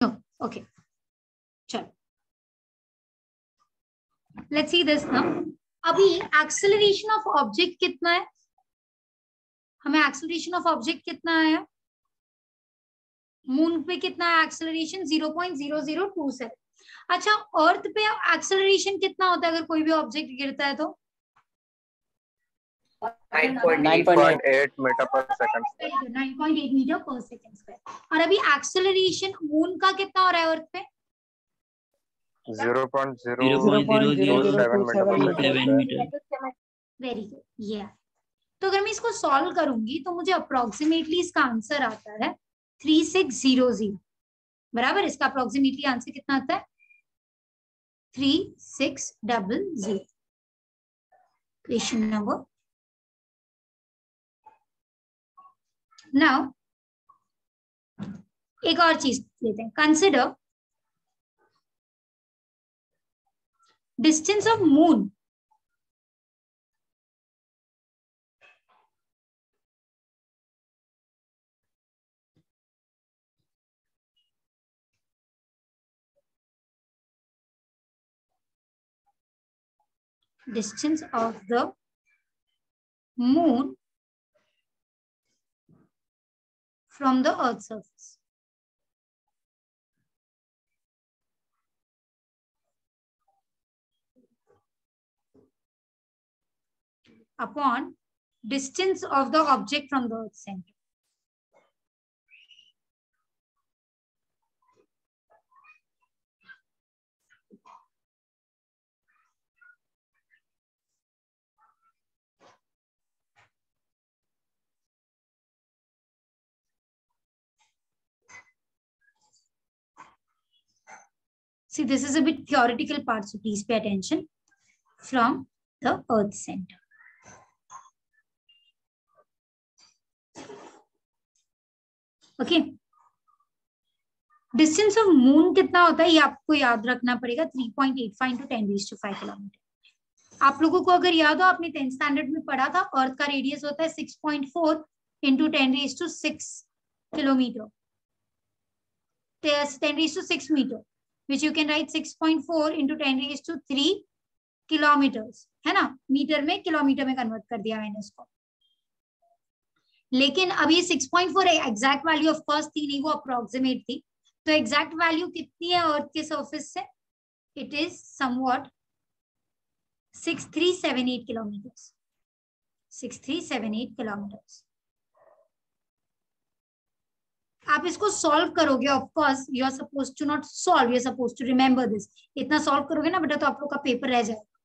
No. Okay. चलो let's see this now. अभी एक्सेलरेशन ऑफ़ ऑब्जेक्ट कितना है? हमें एक्सेलरेशन ऑफ़ ऑब्जेक्ट कितना आया? मून पे कितना है एक्सेलरेशन 0.0027 अच्छा अर्थ पे एक्सेलरेशन कितना होता है? अगर कोई भी ऑब्जेक्ट गिरता है तो? 9.8 metre per second 9.8 metre per second square और अभी एक्सेलरेशन मून का कितना हो रहा है अर्थ पे? 0.007 मीटर वेरी गुड ये तो अगर मैं इसको सॉल्व करूँगी तो मुझे अप्रोक्सीमेटली इसका आंसर आता है थ्री सिक्स ज़ीरो ज़ीरो बराबर? इसका अप्रोक्सीमेटली आंसर कितना आता है? Three six double zero question number now एक और चीज लेते हैं consider distance of moon distance of the moon from the earth surface upon distance of the object from the earth center. See, this is a bit theoretical part, so please pay attention. From the earth center. Okay distance of moon कितना होता है ये आपको याद रखना पड़ेगा 3.85 point eight five to ten to five kilometre आप लोगों को अगर याद हो आपने टेंथ स्टैंडर्ड में पढ़ा था अर्थ का रेडियस होता है 6.4 point four into ten to six kilometre ten to six metre which you can write 6.4 point four into ten raise to three kilometres है ना? मीटर में किलोमीटर में कन्वर्ट कर दिया मैंने इसको। लेकिन ये 6.4 एग्जैक्ट वैल्यू ऑफ़ कोर्स थी, नहीं, वो अप्रोक्सीमेट थी। तो एग्जैक्ट वैल्यू कितनी है अर्थ के सरफेस से? It is somewhat 6378 kilometres 6378 kilometres आप इसको सॉल्व करोगे of course you are suppose to not solve you suppose to remember this इतना सॉल्व करोगे ना बेटा तो आप लोग का पेपर रह जाएगा।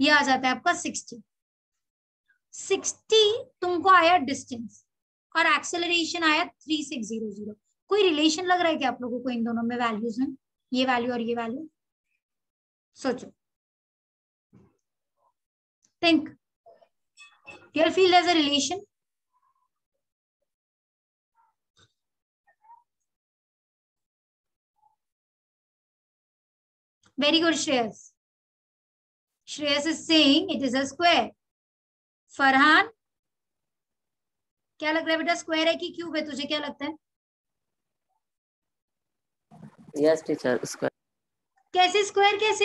ये आ जाता है आपका 60 60 तुमको आया डिस्टेंस और एक्सेलरेशन आया 3600 कोई रिलेशन लग रहा है क्या आप लोगों को इन दोनों में वैल्यूज़ में? ये वैल्यू और ये वैल्यू सोचो। Think you feel there's a very good shreyas. Shreyas is saying it is a square. Farhan क्या लग रहा है बेटा? स्क्वायर है कि क्यूब है? तुझे क्या लगता है? यस टीचर स्क्वायर कैसे? स्क्वायर कैसे?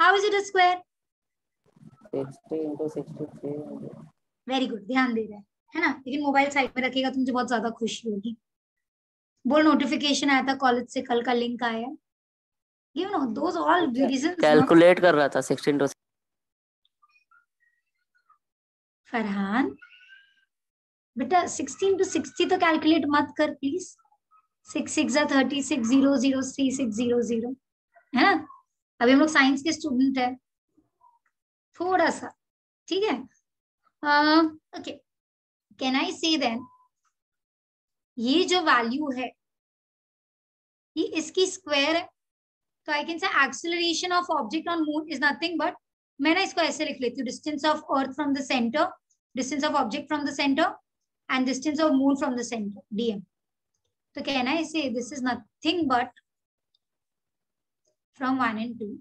How is it a square 60 into 63 very good ध्यान दे रहा है है ना? लेकिन मोबाइल साइड में रखेगा तो मुझे बहुत ज़्यादा खुशी होगी। बोल नोटिफिकेशन आया था कॉलेज से कल का लिंक आया। You know those all reasons calculate कर रहा था 16 into फरहान बेटा 16 टू 60 तो कैलकुलेट मत कर please six six thirty six zero zero three six zero zero है ना? अभी हम लोग साइंस के स्टूडेंट है। थोड़ा सा ठीक है? Okay can I say then ये जो वैल्यू है ये इसकी स्क्वायर है। तो I can say acceleration of object on moon is nothing but मैं ना इसको ऐसे लिख लेती हूँ distance of earth from the center distance of object from the center and distance of moon from the center DM तो कहना है इसे this is nothing but from one and two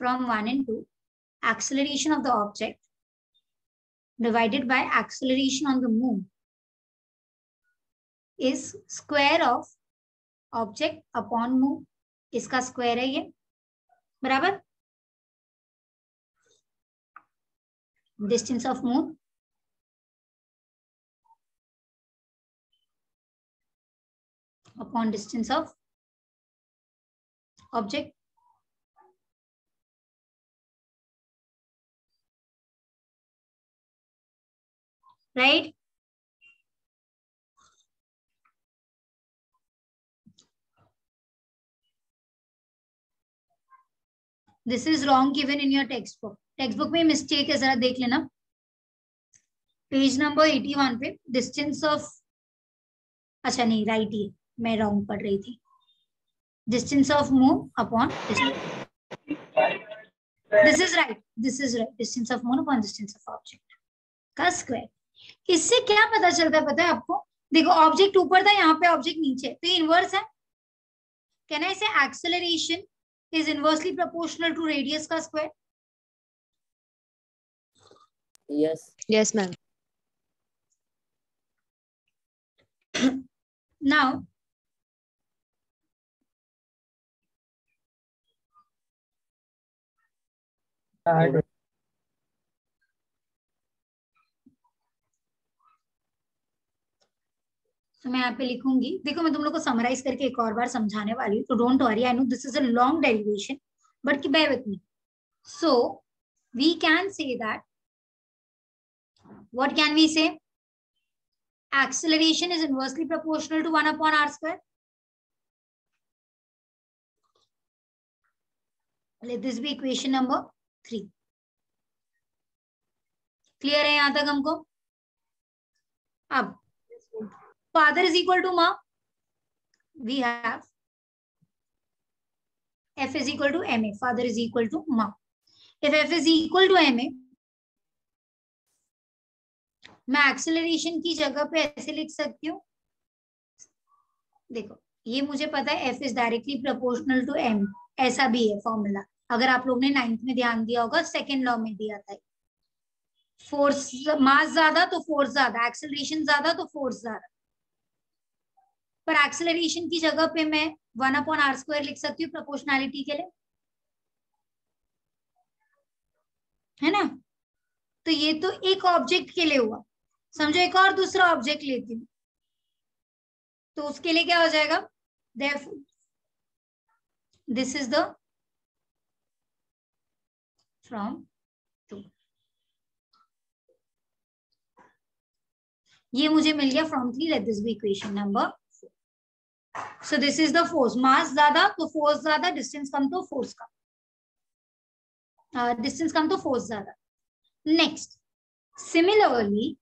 from one and two acceleration of the object divided by acceleration on the moon is square of object upon moon इसका स्क्वायर है ये बराबर distance of moon upon distance of object right? This is wrong given in your textbook. Textbook में mistake है, जरा देख लेना। पेज नंबर 81 पे डिस्टेंस ऑफ़ अच्छा नहीं राइट ही मैं रॉन्ग पढ़ रही थी। Distance of moon upon this is right this is right distance of moon upon distance of object का स्क्वायर इससे क्या पता चलता है पता है आपको? देखो ऑब्जेक्ट ऊपर था यहाँ पे ऑब्जेक्ट नीचे। तो ये इनवर्स है। Can I say acceleration is inversely proportional to radius का square Yes. Yes, ma'am. <clears throat> now तो मैं यहाँ पे लिखूँगी। देखो, मैं तुम लोग को समराइज करके एक और बार समझाने वाली हूँ तो don't worry I know this is a long derivation but key by me so we can say that what can we say acceleration is inversely proportional to one upon R square Let this be equation number three. Clear है यहाँ तक हमको? अब father is equal to ma? We have f is equal to ma father is equal to ma. If f is equal to ma मैं एक्सेलरेशन की जगह पे ऐसे लिख सकती हूँ। देखो, ये मुझे पता है F is directly proportional to M ऐसा भी है फॉर्मूला अगर आप लोग ने नाइन्थ में ध्यान दिया होगा सेकेंड लॉ में दिया था। फोर्स मास ज़्यादा तो फोर्स ज़्यादा एक्सेलरेशन ज़्यादा तो फोर्स ज़्यादा। पर एक्सेलरेशन की जगह पे मैं वन अपॉन आर स्क्वायर लिख सकती हूँ प्रोपोर्शनैलिटी के लिए। है ना? तो ये तो एक ऑब्जेक्ट के लिए हुआ। समझो, एक और दूसरा ऑब्जेक्ट लेती हूँ। तो उसके लिए क्या हो जाएगा? This is the from two ये मुझे मिल गया from three let this be equation number so this is the force mass ज़्यादा तो फोर्स ज़्यादा डिस्टेंस कम तो फोर्स कम डिस्टेंस कम तो फोर्स ज़्यादा next similarly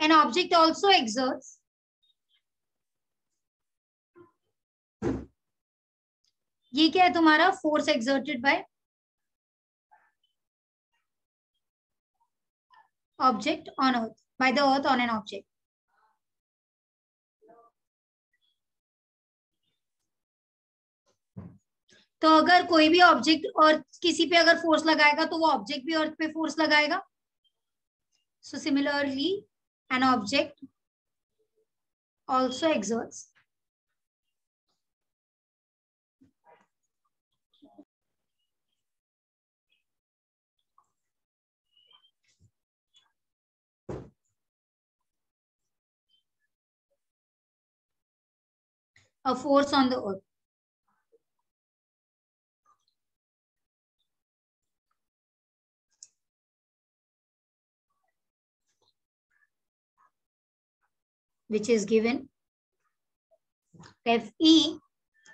an object also exerts ये क्या है तुम्हारा? Force exerted by object on earth by the earth on an object. तो अगर कोई भी ऑब्जेक्ट और किसी पे अगर फोर्स लगाएगा तो वो ऑब्जेक्ट भी अर्थ पे फोर्स लगाएगा so similarly an object also exerts a force on the earth. which is given Fe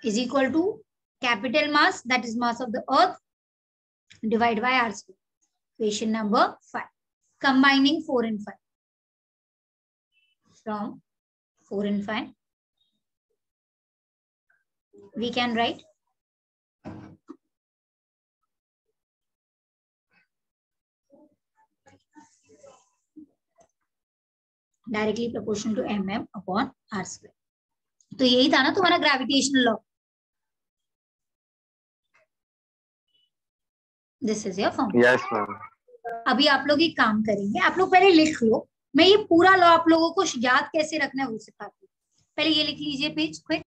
is equal to capital mass that is mass of the earth divided by r square. Question number 5. Combining 4 and 5. From 4 and 5. we can write? Directly proportional to m m upon r square तो यही था ना तुम्हारा gravitational law this is your form अभी आप लोग एक काम करेंगे आप लोग पहले लिख लो। मैं ये पूरा लॉ आप लोगों को याद कैसे रखना है वो सिखाती हूँ। पहले ये लिख लीजिए पेज क्विक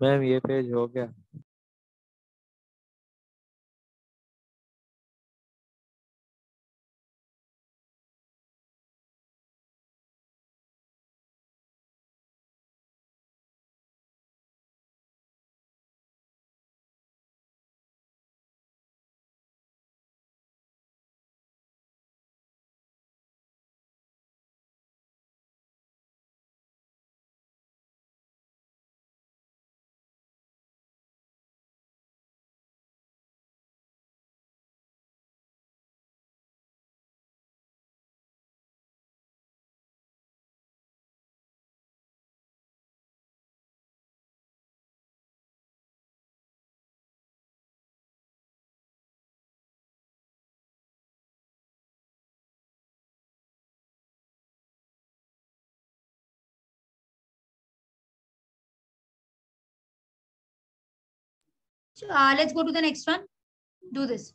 मैम ये पेज हो गया। Uh, let's go to the next one. Do this.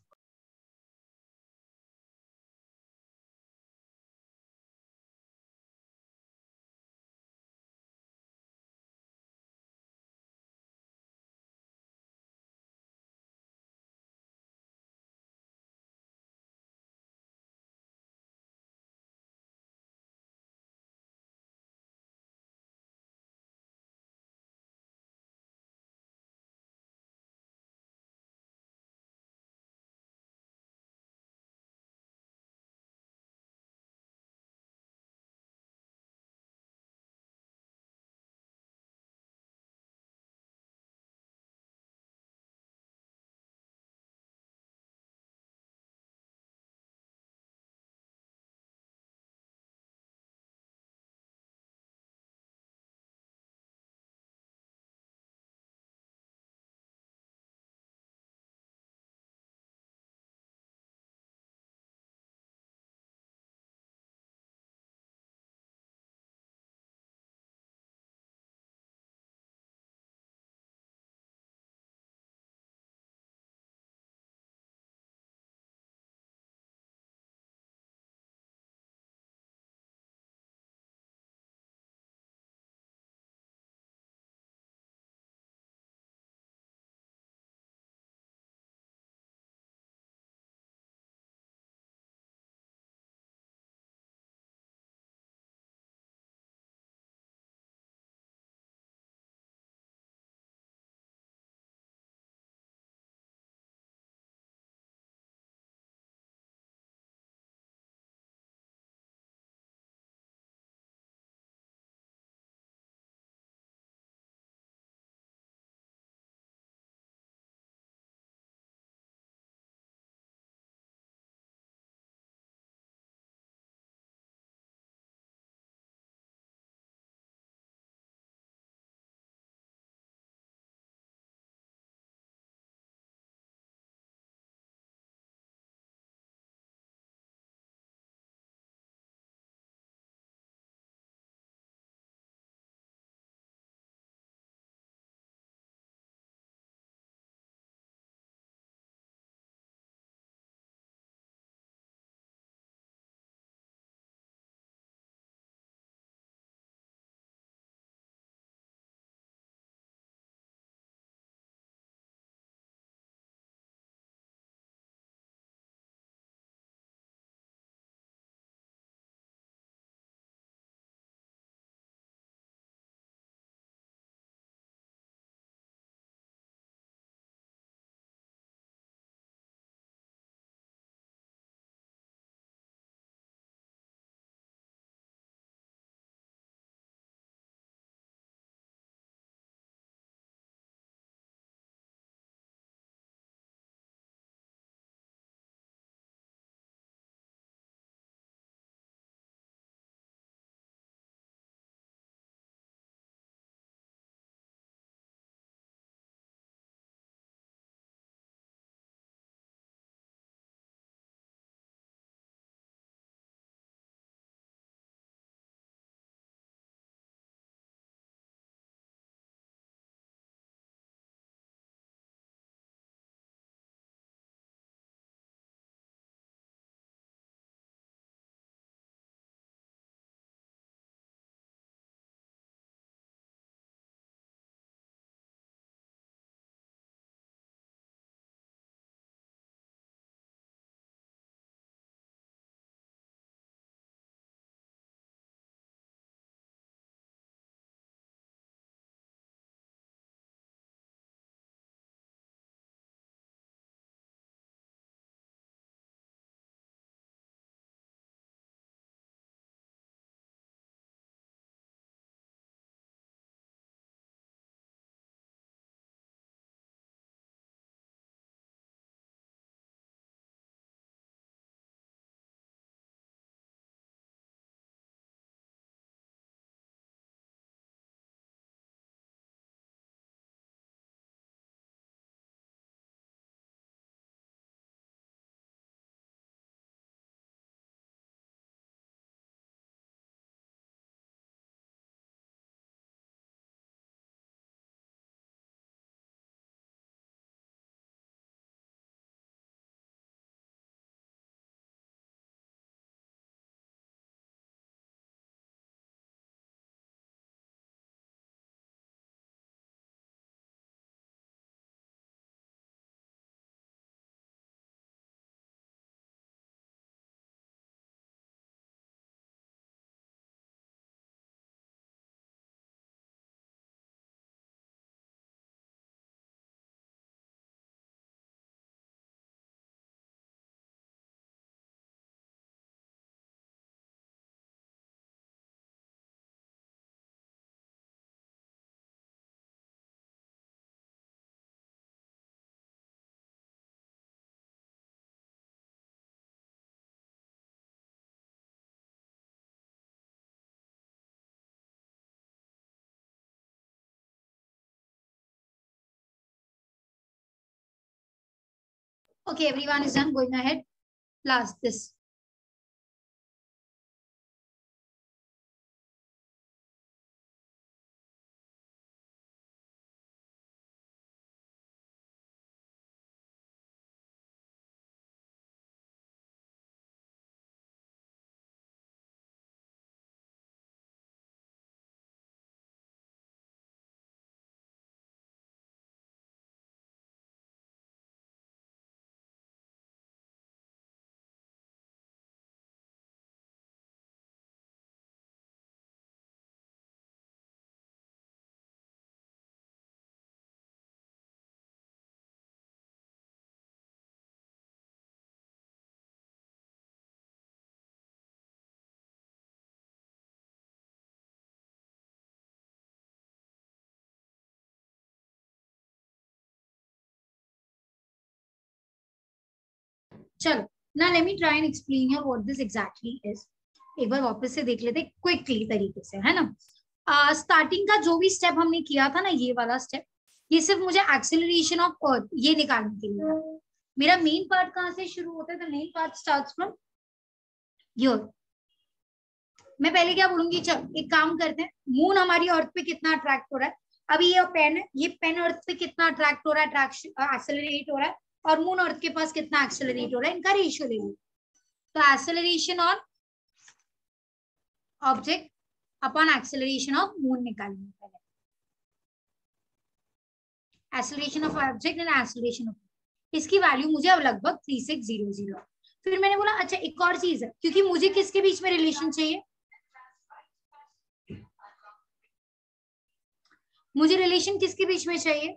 Okay, everyone is done. Going ahead. Last this. चलो ना let me try and explain you what this exactly is एक बार वापस से देख लेते क्विकली तरीके से है ना? स्टार्टिंग uh, का जो भी स्टेप हमने किया था ना ये वाला स्टेप ये सिर्फ़ मुझे एक्सेलरेशन ऑफ़ अर्थ ये निकालने के लिए मेरा मेन पार्ट कहाँ से शुरू होता है? The main part starts from your मैं पहले क्या बोलूँगी चल एक काम करते हैं मून हमारी अर्थ पे कितना अट्रैक्ट हो रहा है? अभी ये पेन है ये पेन अर्थ पे कितना अट्रैक्ट हो रहा है एक्सेलरेट हो रहा है? और मून अर्थ के पास कितना एक्सेलरेट हो रहा है? इनका रेशियो ले लो। तो acceleration on object upon acceleration of moon निकालेंगे पहले acceleration of object and acceleration of इसकी वैल्यू मुझे अब लगभग थ्री सिक्स ज़ीरो ज़ीरो फिर मैंने बोला अच्छा एक और चीज़ है, क्योंकि मुझे किसके बीच में रिलेशन चाहिए? मुझे रिलेशन किसके बीच में चाहिए?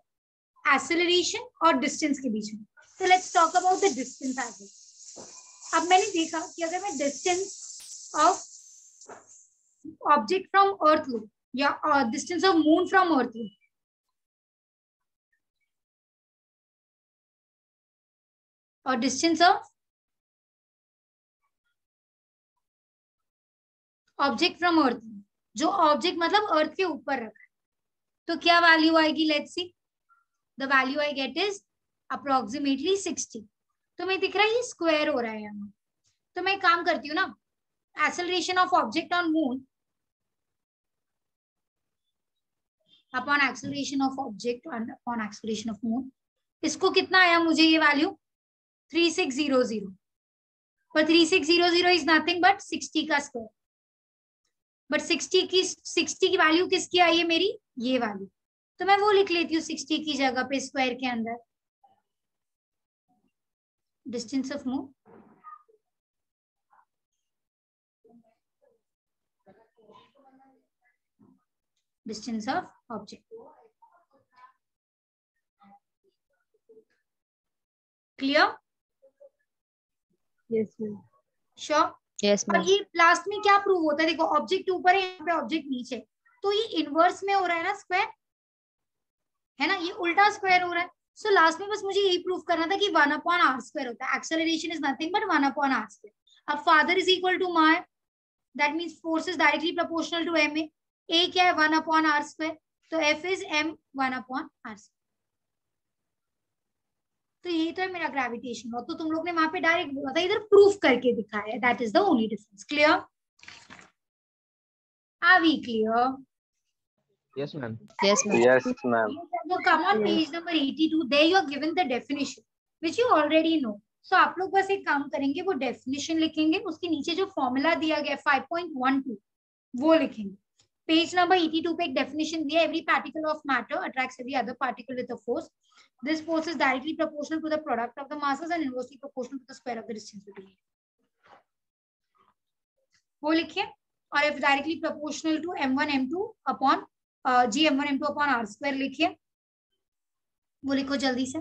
एक्सेलरेशन और डिस्टेंस के बीच में। तो let's talk about the distance as अब मैंने देखा कि अगर मैं distance of object from earth लू, या distance of moon from earth लू, और distance of object from earth जो ऑब्जेक्ट मतलब अर्थ के ऊपर रखा है तो क्या वैल्यू आएगी? Let's see the value I get is approximately sixty तो मैं दिख रहा है ये स्क्वायर हो रहा है यहाँ। तो मैं काम करती हूँ ना acceleration of object on moon upon acceleration of object upon acceleration of moon इसको कितना आया मुझे ये value three six zero zero पर three six zero zero is nothing but sixty का स्क्वायर बट सिक्सटी की सिक्सटी की वैल्यू किसकी आई है मेरी? ये वैल्यू तो मैं वो लिख लेती हूँ सिक्सटी की जगह पे स्क्वायर के अंदर। Distance of moon distance of object clear yes ma'am. Sure Yes, और. ये लास्ट में क्या प्रूव होता है? देखो ऑब्जेक्ट ऊपर है यहाँ पे ऑब्जेक्ट नीचे। तो ये इनवर्स में हो रहा है ना स्क्वायर है ना? ये उल्टा स्क्वायर हो रहा है। सो लास्ट में बस मुझे यही प्रूव करना था कि वन अपॉन आर स्क्वायर होता है। Acceleration is nothing but one upon r square अब फादर इज़ इक्वल टू मार that means force is directly proportional to m a a क्या है? वन अपॉन आर स्क्वायर तो f is m one upon r square तो यही तो है मेरा ग्रेविटेशन लॉ तो तुम लोग ने वहाँ पे डायरेक्ट बोला था, इधर प्रूफ करके दिखाया that is the only difference clear are we clear Yes, ma'am. Yes, ma'am. Yes, ma'am. So come on page number 82. There you are given the definition, which you already know. So आप लोग बस एक काम करेंगे वो definition लिखेंगे उसके नीचे जो फॉर्मूला दिया गया 5.12 वो लिखेंगे पेज नंबर 82 पे एक definition दिया every particle of matter attracts every other particle with a force. This force is directly proportional to the product of the masses and inversely proportional to the square of the distance between. वो लिखिए और if directly proportional to m1 m2 upon g m one m two upon r square लिखिए। वो लिखो जल्दी से।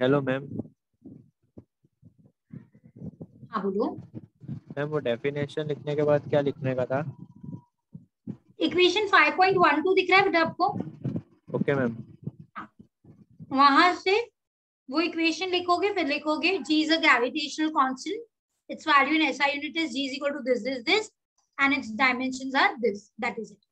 हेलो मैम हाँ बोलो। मैम वो डेफिनेशन लिखने के बाद क्या लिखने का था? इक्वेशन 5.12 दिख रहा है आपको? ओके मैम वहाँ से वो इक्वेशन लिखोगे फिर लिखोगे g is a gravitational constant its value in SI unit is g is equal to this this this and its dimensions are this that is it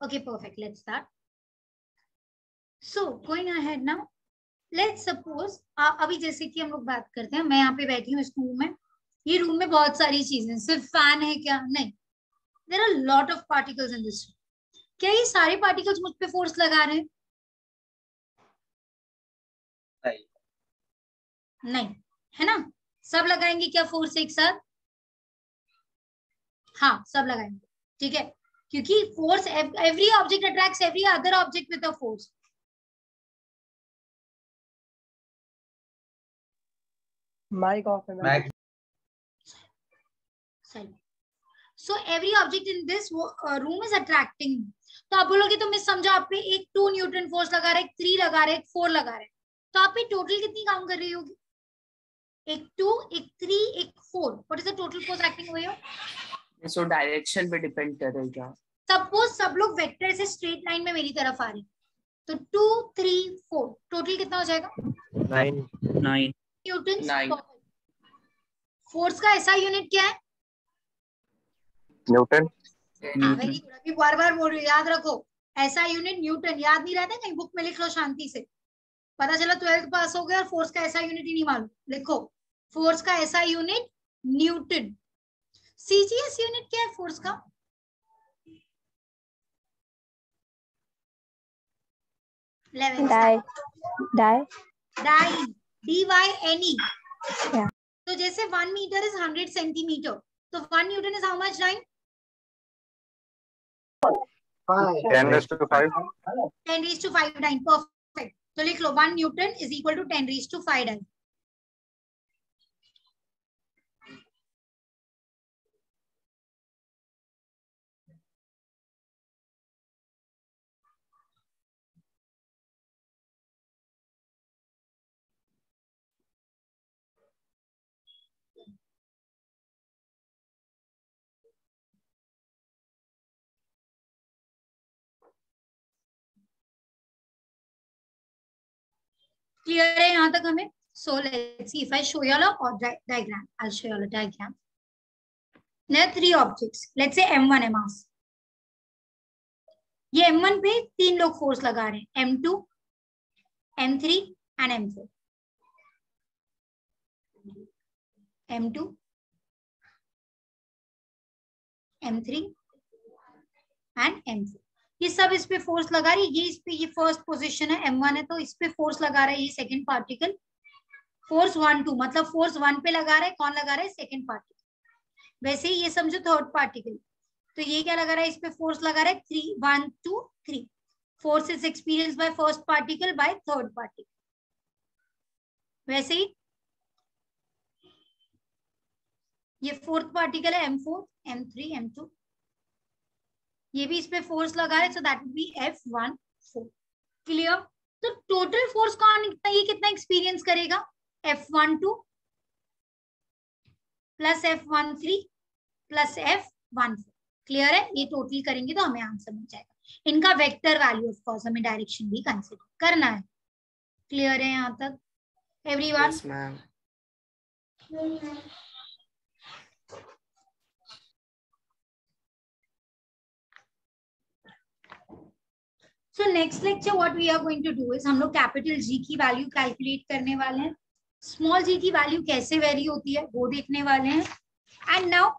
Okay, perfect. Let's start. So, going ahead now, let's suppose uh, अभी जैसे कि हम लोग बात करते हैं मैं यहाँ पे बैठी हूँ इस रूम में। ये रूम में बहुत सारी चीज़ें सिर्फ़ फ़ैन है क्या? नहीं। There are lot of particles in this क्या ये सारे पार्टिकल्स मुझ पे फोर्स लगा रहे हैं? नहीं। नहीं। है ना? सब लगाएँगे क्या फोर्स एक साथ? हाँ सब लगाएँगे। ठीक है? क्योंकि force every object attracts every other object with a force mic off है मैम सही so every object in this room is attracting तो आप बोलोगे तो मैं समझा आप पे एक टू न्यूटन फोर्स लगा रहे एक थ्री लगा रहे एक फोर लगा रहे. तो आप पे टोटल कितनी काम कर रही होगी? एक टू एक थ्री एक four what is the total force acting हुई हो सो डायरेक्शन पे डिपेंड करेगा। सपोज़ सब लोग वेक्टर से स्ट्रेट लाइन में मेरी तरफ़ आ रहे तो टू थ्री फोर टोटल कितना हो जाएगा? नाइन नाइन न्यूटन फोर्स का ऐसा यूनिट क्या है? न्यूटन वेरी गुड अभी बार बार बोल रही याद रखो। ऐसा यूनिट न्यूटन याद नहीं रहता कहीं बुक में लिख लो शांति से। पता चला ट्वेल्थ पास हो गया और फोर्स का ऐसा यूनिट ही नहीं मालूम। लिखो फोर्स का ऐसा यूनिट न्यूटन सीजीएस यूनिट क्या है फोर्स का? Yeah. तो जैसे one metre is hundred centimetre तो one newton is how much dyne ten raise to five dyne perfect तो लिख लो one newton is equal to ten raise to five dyne clear है यहाँ तक हमें? So let's see if I show you all diagram I will show you diagram net three object let's m one है मास ये m1 पे तीन लोग फोर्स लगा रहे हैं. M2 m3 and m four m two m three and m four ये सब इस पे फोर्स लगा रही है, ये इस पे, ये फ़र्स्ट पोजिशन है m1 है तो इस पे फोर्स लगा रहा है ये second particle force one two मतलब फोर्स वन पे लगा रहा है, कौन लगा रहा है? सेकंड पार्टिकल वैसे ही ये समझो थर्ड पार्टिकल तो ये क्या लगा रहा है? इस पे फोर्स लगा रहा है three one two three force is experience by first particle by third particle वैसे ही ये फोर्थ पार्टिकल है m four m three m two ये भी इस पे फोर्स लगा रहे so that would be f one four clear तो टोटल फोर्स कौन कितना ये कितना एक्सपीरियंस करेगा? F one two plus f one three plus f one four clear है? ये टोटल करेंगे तो हमें आंसर मिल जाएगा. इनका वेक्टर वैल्यू ऑफ़ कोर्स हमें डायरेक्शन भी कंसिडर करना है. क्लियर है यहाँ तक? Everyone Yes, so next lecture what we are going to do is हम लोग कैपिटल जी की वैल्यू कैलकुलेट करने वाले हैं। स्मॉल जी की वैल्यू कैसे वेरी होती है, वो देखने वाले हैं। एंड नाउ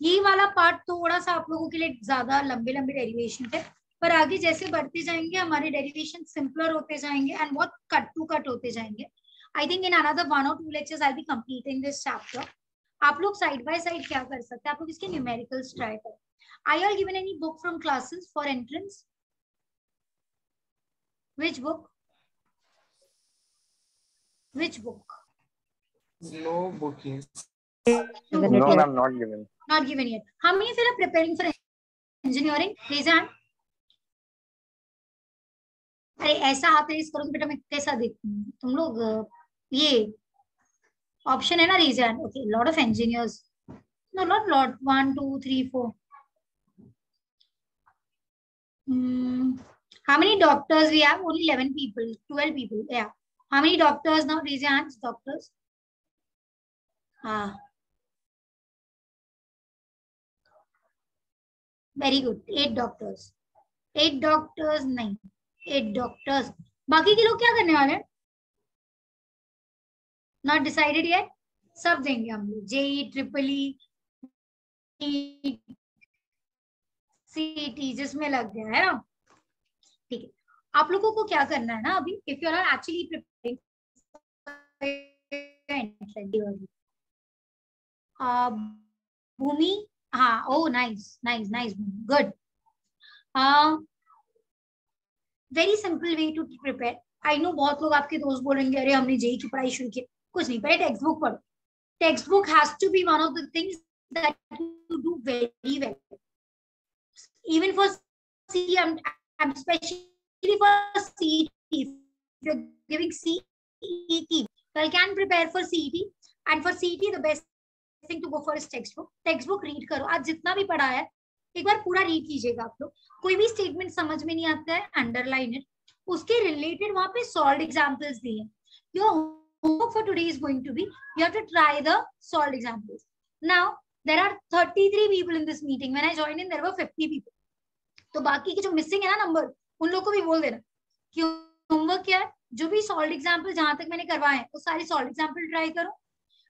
ये वाला पार्ट थोड़ा सा आप लोगों के लिए ज़्यादा लंबे लंबे डेरिवेशन थे। पर आगे जैसे बढ़ते जाएँगे, हमारे डेरिवेशन सिंपलर होते जाएँगे एंड बहुत कट टू कट होते जाएँगे। I think in another one और two lectures I be completing this chapter आप लोग साइड बाय साइड क्या कर सकते हैं? आप लोग इसके न्यूमेरिकल्स ट्राई करें। I are given any book from classes for entrance Which book? Which book? No bookings. Given it No, ma'am, not given. Not given yet. How many of you are preparing for engineering? Raise hand. अरे ऐसा हाथ रेज करो बेटा मैं कैसा देखूँ तुम लोग ये ऑप्शन है ना raise hand okay lot of engineers no not lot one two three four how many doctors we have only 11 people 12 people yeah how many doctors now raise your hands doctors ah very good eight doctors eight doctors नहीं eight doctors बाकी के लोग क्या करने वाले हैं नॉट डिसाइडेड येट सब देंगे हम लोग जेई ट्रिपल ई सीटी जिसमें लग गया है ना है आप लोगों को क्या करना है ना अभी? If you are actually preparing Bhoomi हाँ ओ nice nice nice good very simple way to prepare I know बहुत लोग आपके दोस्त बोलेंगे अरे हमने जेई की पढ़ाई शुरू की। कुछ नहीं पहले टेक्स्ट बुक पढ़ो। Text book has to be one of the things that you do very well even for CE, I'm, I'm especially for CET. If you're giving CET, well, can prepare for CET. And for CET, the best thing to go for is textbook. Textbook read करो आज जितना भी पढ़ा है एक बार पूरा रीड कीजिएगा आप लोग कोई भी स्टेटमेंट समझ में नहीं आता है अंडरलाइन इट उसके रिलेटेड वहाँ पे सॉल्व एग्जांपल्स दिए हैं your homework for today is going to be you have to try the solved examples now there are 33 people in this meeting when i joined in there were 50 people तो बाकी के जो मिसिंग है ना नंबर उन लोग को भी बोल देना कि होमवर्क क्या है? जो भी सॉल्व एग्ज़ाम्पल जहाँ तक मैंने करवाए हैं वो सारे सॉल्व एग्ज़ाम्पल ट्राई करो।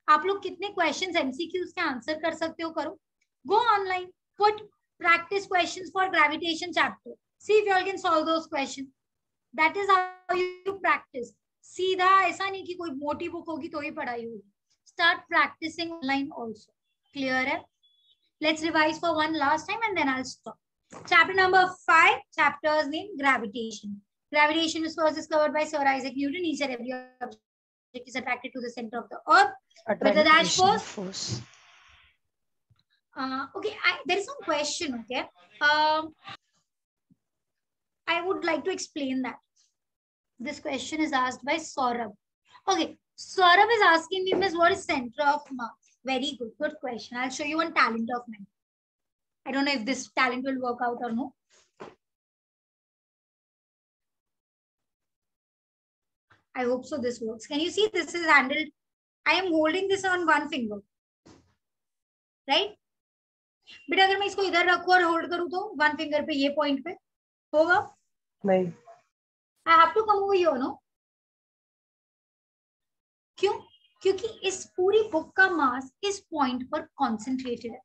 आप लोग कितने क्वेश्चन एमसीक्यूज के आंसर कर सकते हो करो। Go online put practice questions for gravitation chapter see you all can solve those question that is how you practice सीधा ऐसा नहीं कि कोई मोटी बुक होगी तो ही पढ़ाई होगी। Start practising online also clear है? Let's revise for one last time and then I stop Chapter number five, chapters name gravitation. Gravitation was first discovered by Sir Isaac Newton. He said every object is attracted to the center of the earth with a dash force. force. Uh, okay, I, there is some question. Okay, um, I would like to explain that. This question is asked by Saurabh. Okay, Saurabh is asking me, Miss, what is center of mass? Very good, good question. I'll show you one talent of mine. I don't know if this talent will work out or no. I hope so this works. Can you see this is handled? I am holding this on one finger. Right? बेटा अगर मैं इसको इधर रखूँ और होल्ड करूँ तो वन फिंगर पे ये पॉइंट पे होगा नहीं I have to come over your no क्यों क्योंकि इस पूरी बुक का मास इस पॉइंट पर कॉन्सेंट्रेटेड है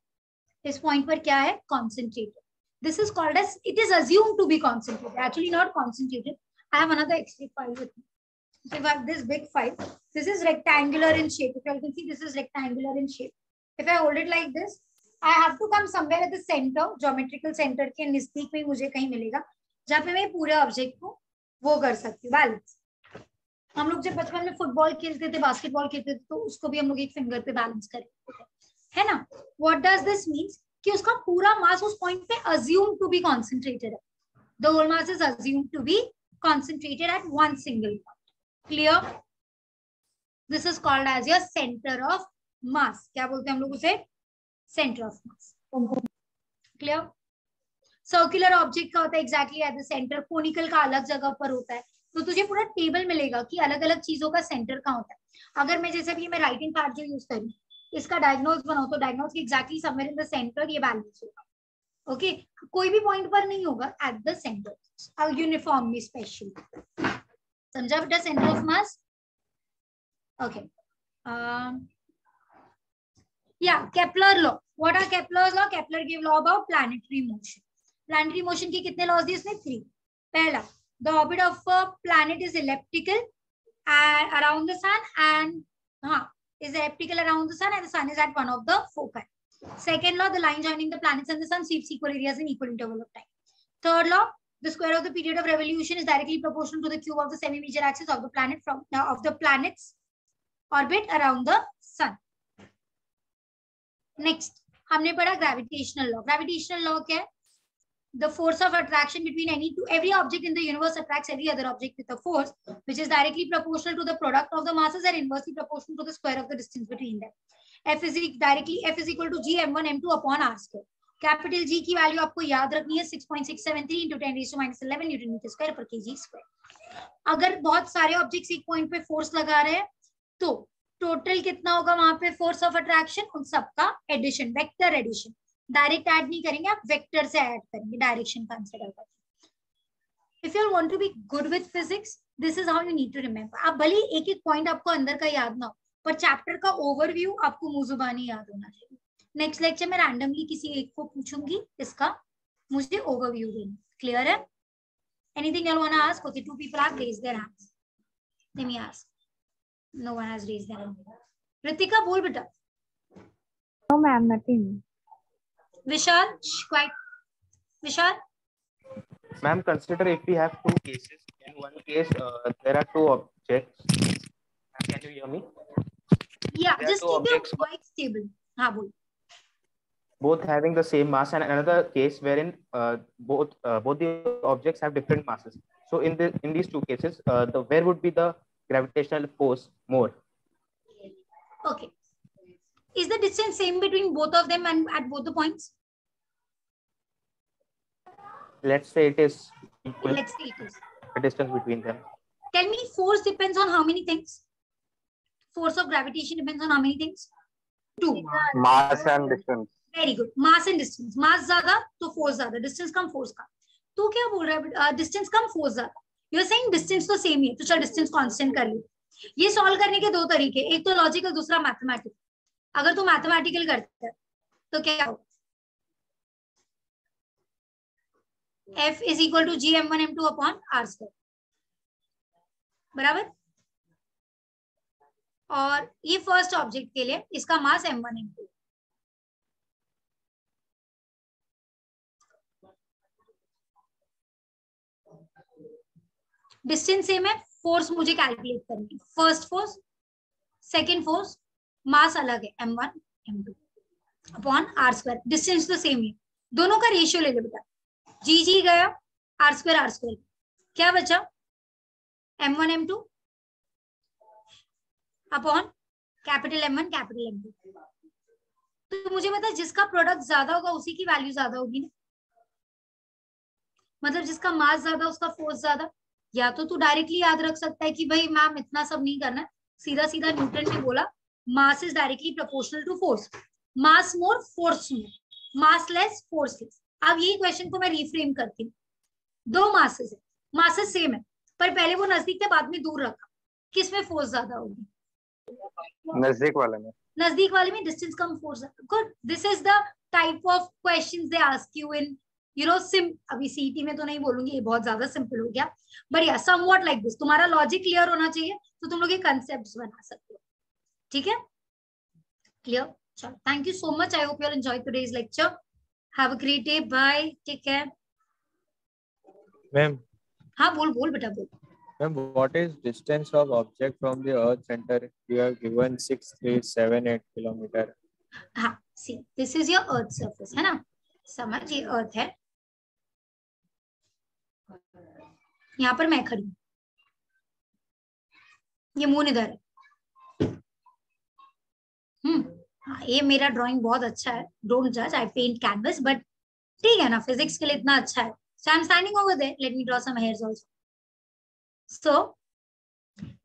इस पॉइंट पर क्या है concentrated this is called as it is assumed to be concentrated actually not concentrated i have another x-ray file with me so if i have this big file this is rectangular in shape if you can see this is rectangular in shape if i hold it like this i have to come somewhere at the center geometrical center के नज़दीक में मुझे कहीं मिलेगा जहाँ पे मैं पूरे ऑब्जेक्ट को वो कर सकती हूँ बैलेंस हम लोग जब बचपन में फुटबॉल खेलते थे बास्केटबॉल खेलते थे तो उसको भी हम लोग एक फिंगर पे बैलेंस करते थे है ना? व्हाट डज दिस मीन्स कि उसका पूरा मास उस पॉइंट पे अज्यूम टू बी कॉन्सेंट्रेटेड है। The whole mass is assume to be concentrated at one single point clear this is called as your centre of mass क्या बोलते हैं हम लोग उसे? Centre of mass clear circular object का होता है exactly at the centre conical का अलग जगह पर होता है। तो तुझे पूरा टेबल मिलेगा कि अलग अलग चीज़ों का सेंटर कहाँ होता है। अगर मैं जैसे भी मैं राइटिंग कार्ड जो यूज़ करूँ इसका डायग्नोज बनाओ तो डायग्नोज एग्जैक्टली समय इन द ये बैलेंस होगा। ओके कोई भी पॉइंट पर नहीं होगा एट द सेंटर यूनिफॉर्म में स्पेशल समझा बेटा? सेंटर ऑफ़ मास ओके या Kepler law what are Kepler law Kepler give law about planetary motion planetary motion के कितने लॉज दिए इसने थ्री पहला the orbit of planet is elliptical around the sun and हाँ is elliptical around the sun and the sun is at one of the foci. Second law, the line joining the planets and the sun sweeps equal areas in equal interval of time. Third law, the square of the period of revolution is directly proportional to the cube of the semi-major axis of the planet from uh, of the planet's orbit around the sun. Next, हमने पढ़ा gravitational law. Gravitational law क्या है? The force of attraction between any two every object in the universe attracts every other object with a force which is directly proportional to the product of the masses and inversely proportional to the square of the distance between them f is directly f is equal to g m1 m2 upon r square capital g की वैल्यू आपको याद रखनी है 6.673 into 10 raised to minus 11 newton metre square पर केजी स्क्वायर अगर बहुत सारे ऑब्जेक्ट्स एक पॉइंट पे फोर्स लगा रहे हैं तो टोटल कितना होगा वहाँ पे फोर्स ऑफ़ अट्रैक्शन उन सबका addition vector addition direct add नहीं करेंगे, आप वेक्टर से ऐड करेंगे डायरेक्शन कंसिडर करके if you want to be good with physics this is how you need to remember आप भले एक एक पॉइंट आपको अंदर का याद ना हो, पर चैप्टर का ओवरव्यू आपको मुजुबानी याद होना चाहिए। नेक्स्ट लेक्चर में रैंडमली किसी एक को पूछूँगी इसका, मुझे ओवरव्यू देना। क्लियर है? Anything you want to ask? Okay, two people have raised their hands. Let me ask. No one has raised their hand. Ritika bol beta no, ma'am Vishal, quite. Vishal? Ma'am, consider if we have two cases. In one case, uh, there are two objects. Can you hear me? Yeah, there just keep it quite stable. Ha. Both having the same mass, and another case wherein uh, both uh, both the objects have different masses. So in the in these two cases, uh, the where would be the gravitational force more? Okay. Is the distance same between both of them and at both the points? Let's say it is equal Let's see it is. the distance between them. Tell me, force depends on how many things? Force of gravitation depends on how many things? Two. mass and distance Very good. Mass and distance. Mass ज़्यादा तो force ज़्यादा. Distance कम force कम. तू क्या बोल रहा है? डिस्टेंस कम फोर्स ज़्यादा. You're saying distance तो सेम ही है. तो चल डिस्टेंस कांस्टेंट कर ली. ये सॉल्व करने के दो तरीके एक तो लॉजिकल दूसरा मैथमेटिकल अगर तू मैथमेटिकल करता है तो क्या हो f is equal to g m one m two upon r square बराबर? और ये फ़र्स्ट ऑब्जेक्ट के लिए इसका mass m one m two distance same है फोर्स मुझे कैलकुलेट करनी है। First force second force mass अलग है m one m two upon r square distance तो सेम ही दोनों का रेशियो ले लो बेटा। जी जी गया आर स्क्वायर आर स्क्वायर क्या बचा? M one m two upon capital m one capital m two तो मुझे पता जिसका प्रोडक्ट ज़्यादा होगा, उसी की वैल्यू ज़्यादा होगी ना? मतलब जिसका मास ज़्यादा, उसका फोर्स ज़्यादा? या तो तू डायरेक्टली याद रख सकता है कि भाई मैम इतना सब नहीं करना सीधा सीधा न्यूटन ने बोला mass is directly proportional to force mass more force more mass less force less अब यही क्वेश्चन को मैं रिफ्रेम करती हूँ। दो मासेस है। मासेस सेम है पर पहले वो नज़दीक थे बाद में दूर रखा। किसमें फोर्स ज़्यादा होगी? नज़दीक वाले में। नज़दीक वाले में distance come force good this is the type of question they ask you in you know SIM अभी सीटी में तो नहीं बोलूँगी ये बहुत ज़्यादा सिंपल हो गया। बट या समवॉट लाइक दिस तुम्हारा लॉजिक क्लियर होना चाहिए तो तुम लोग ये कंसेप्ट बना सकते हो। ठीक है? क्लियर चलो thank you so much I hope you enjoy today's lecture have a great day bye ठीक है मैम हाँ बोल बोल बेटा बोल। Ma'am what is distance of object from the earth centre you have given 6378 kilometre हाँ see this is your earth surface है ना? समझ ये अर्थ है। यहाँ पर मैं खड़ी ये मून इधर हम्म। ये मेरा ड्राइंग बहुत अच्छा है डोंट जज आई पेंट कैनवस बट ठीक है ना फिजिक्स के लिए इतना अच्छा है so I am standing over there let me draw some hairs also so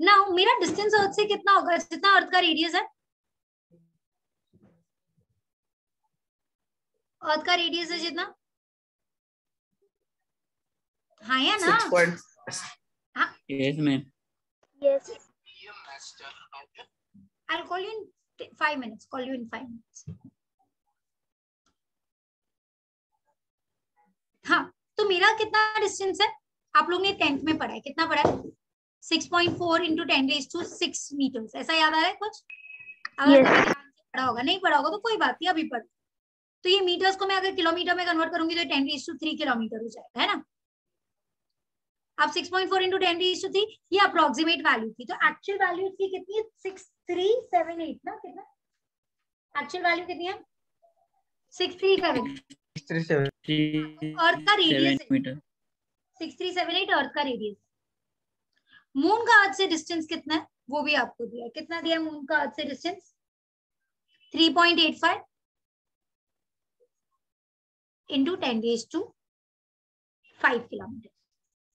now मेरा डिस्टेंस अर्थ से कितना होगा जितना अर्थ का रेडियस है अर्थ का रेडियस है जितना हाँ या ना. हाँ ma'am. Yes. I'll call you in t- five minutes. Call you in five minutes. हाँ तो मेरा कितना डिस्टेंस है? आप लोग ने टेंथ में पढ़ा है। कितना पढ़ा है? Six point four into ten raise to six metres ऐसा याद आ रहा है कुछ? अगर Yes. पढ़ा होगा। नहीं पढ़ा होगा तो कोई बात नहीं अभी पढ़। तो ये मीटर्स को मैं अगर किलोमीटर में कन्वर्ट करूँगी तो ten raise to three kilometre हो जाएगा है ना? अब 6.4 point four into ten to three ये अप्रोक्सीमेट वैल्यू थी। तो एक्चुअल वैल्यू इसकी कितनी है? सिक्स थ्री सेवन एट ना कितना? एक्चुअल वैल्यू कितनी है? सिक्स थ्री सेवन अर्थ का radius six three seven eight earth का रेडियस मून का अर्थ से डिस्टेंस कितना है? वो भी आपको दिया है। कितना दिया है मून का अर्थ से distance three point eight five into ten days to five kilometre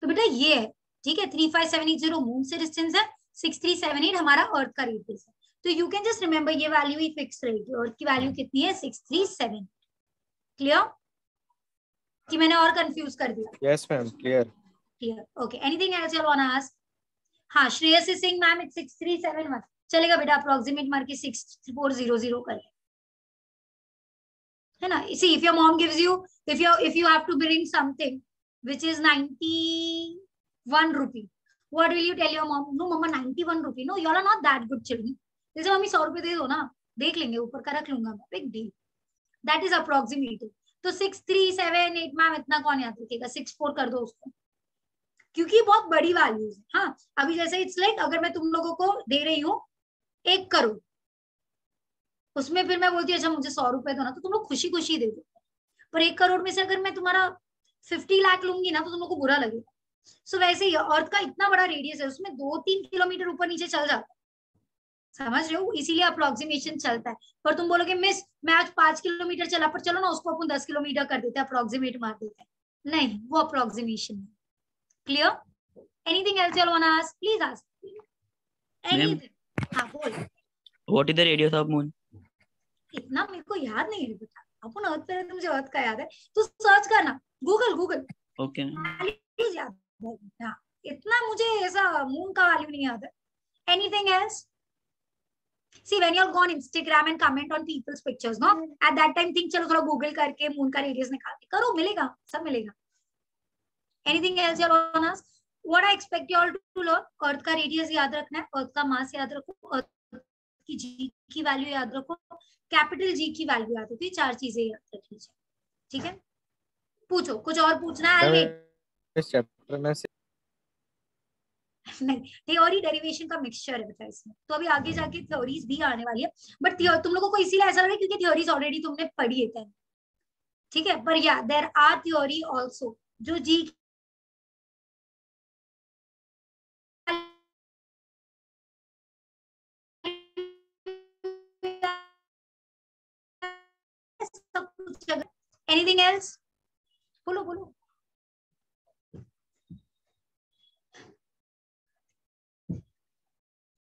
तो बेटा ये है ठीक है? Three five seven eight zero moon से डिस्टेंस है सिक्स थ्री सेवन एट हमारा अर्थ का रेडियस है। तो यू कैन जस्ट रिमेम्बर ये वैल्यू ही फिक्स रहेगी। अर्थ की वैल्यू कितनी है? सिक्स थ्री सेवन क्लियर कि मैंने और कंफ्यूज कर दिया। Yes, ma'am. Clear. clear? Okay anything else you want to ask? हाँ Shreyas saying ma'am seven one चलेगा बेटा अप्रोक्सीमेट मार के सिक्स फोर ज़ीरो ज़ीरो कर। है ना? See if your mom gives you if you if you have to bring something which is 91 rupee. What will you tell your mom? No mama 91 rupee. No you all are not that good children. जैसे मम्मी सौ रुपए दे दो ना देख लेंगे ऊपर का रख लूँगा मैं। Big deal that is approximated तो six three seven eight ma'am इतना कौन याद रखेगा? सिक्स फोर कर दो उसको। क्योंकि बहुत बड़ी वैल्यूज़ है। हाँ अभी जैसे इट्स लाइक like, अगर मैं तुम लोगों को दे रही हूँ एक करोड़। उसमें फिर मैं बोलती हूँ अच्छा मुझे सौ रुपए दो ना। तो तुम लोग खुशी खुशी दे दो। पर एक करोड़ में से अगर मैं तुम्हारा फिफ्टी लाख लूँगी ना तो तुम लोग को बुरा लगेगा। सो so, वैसे ही अर्थ का इतना बड़ा रेडियस है उसमें दो तीन किलोमीटर ऊपर नीचे चल जाता है समझ रहे हो? इसीलिए अप्रोक्सीमेशन चलता है। पर तुम बोलोगे मिस मैं आज पाँच किलोमीटर चला पर चलो ना उसको अपन दस किलोमीटर कर देते हैं अप्रोक्सीमेट मार देते हैं। नहीं वो अप्रोक्सीमेशन है। Clear anything else you want ask please ask anything हाँ बोल। What is the radius of moon? इतना मेरे को याद नहीं है बेटा। अपन अर्थ पे मुझे अर्थ का याद है। तू सर्च करना। Google Google Okay. है हाँ इतना मुझे ऐसा मून का वैल्यू नहीं याद है anything else See, when you're gone Instagram and comment on people's pictures, no? At that time, think चलो थोड़ा Google करके moon का radius निकाल के करो मिलेगा सब मिलेगा Anything else you want to ask? What I expect you all to learn? Earth का radius याद रखना है, Earth का mass याद रखो, Earth की G की value याद रखो, capital G की value याद रखो, ये चार चीज़ें याद रख लीजिए, ठीक है? पूछो, कुछ और पूछना है? Wait. इस चैप्टर में से नहीं थ्योरी डेरिवेशन का मिक्सचर है बेटा इसमें तो अभी आगे जाके थ्योरीज भी आने वाली है बट तुम लोगों को इसीलिए ऐसा लगा क्योंकि थ्योरीज ऑलरेडी तुमने पढ़ी है ठीक है पर yeah there are theory also जो जी एनीथिंग एल्स बोलो बोलो।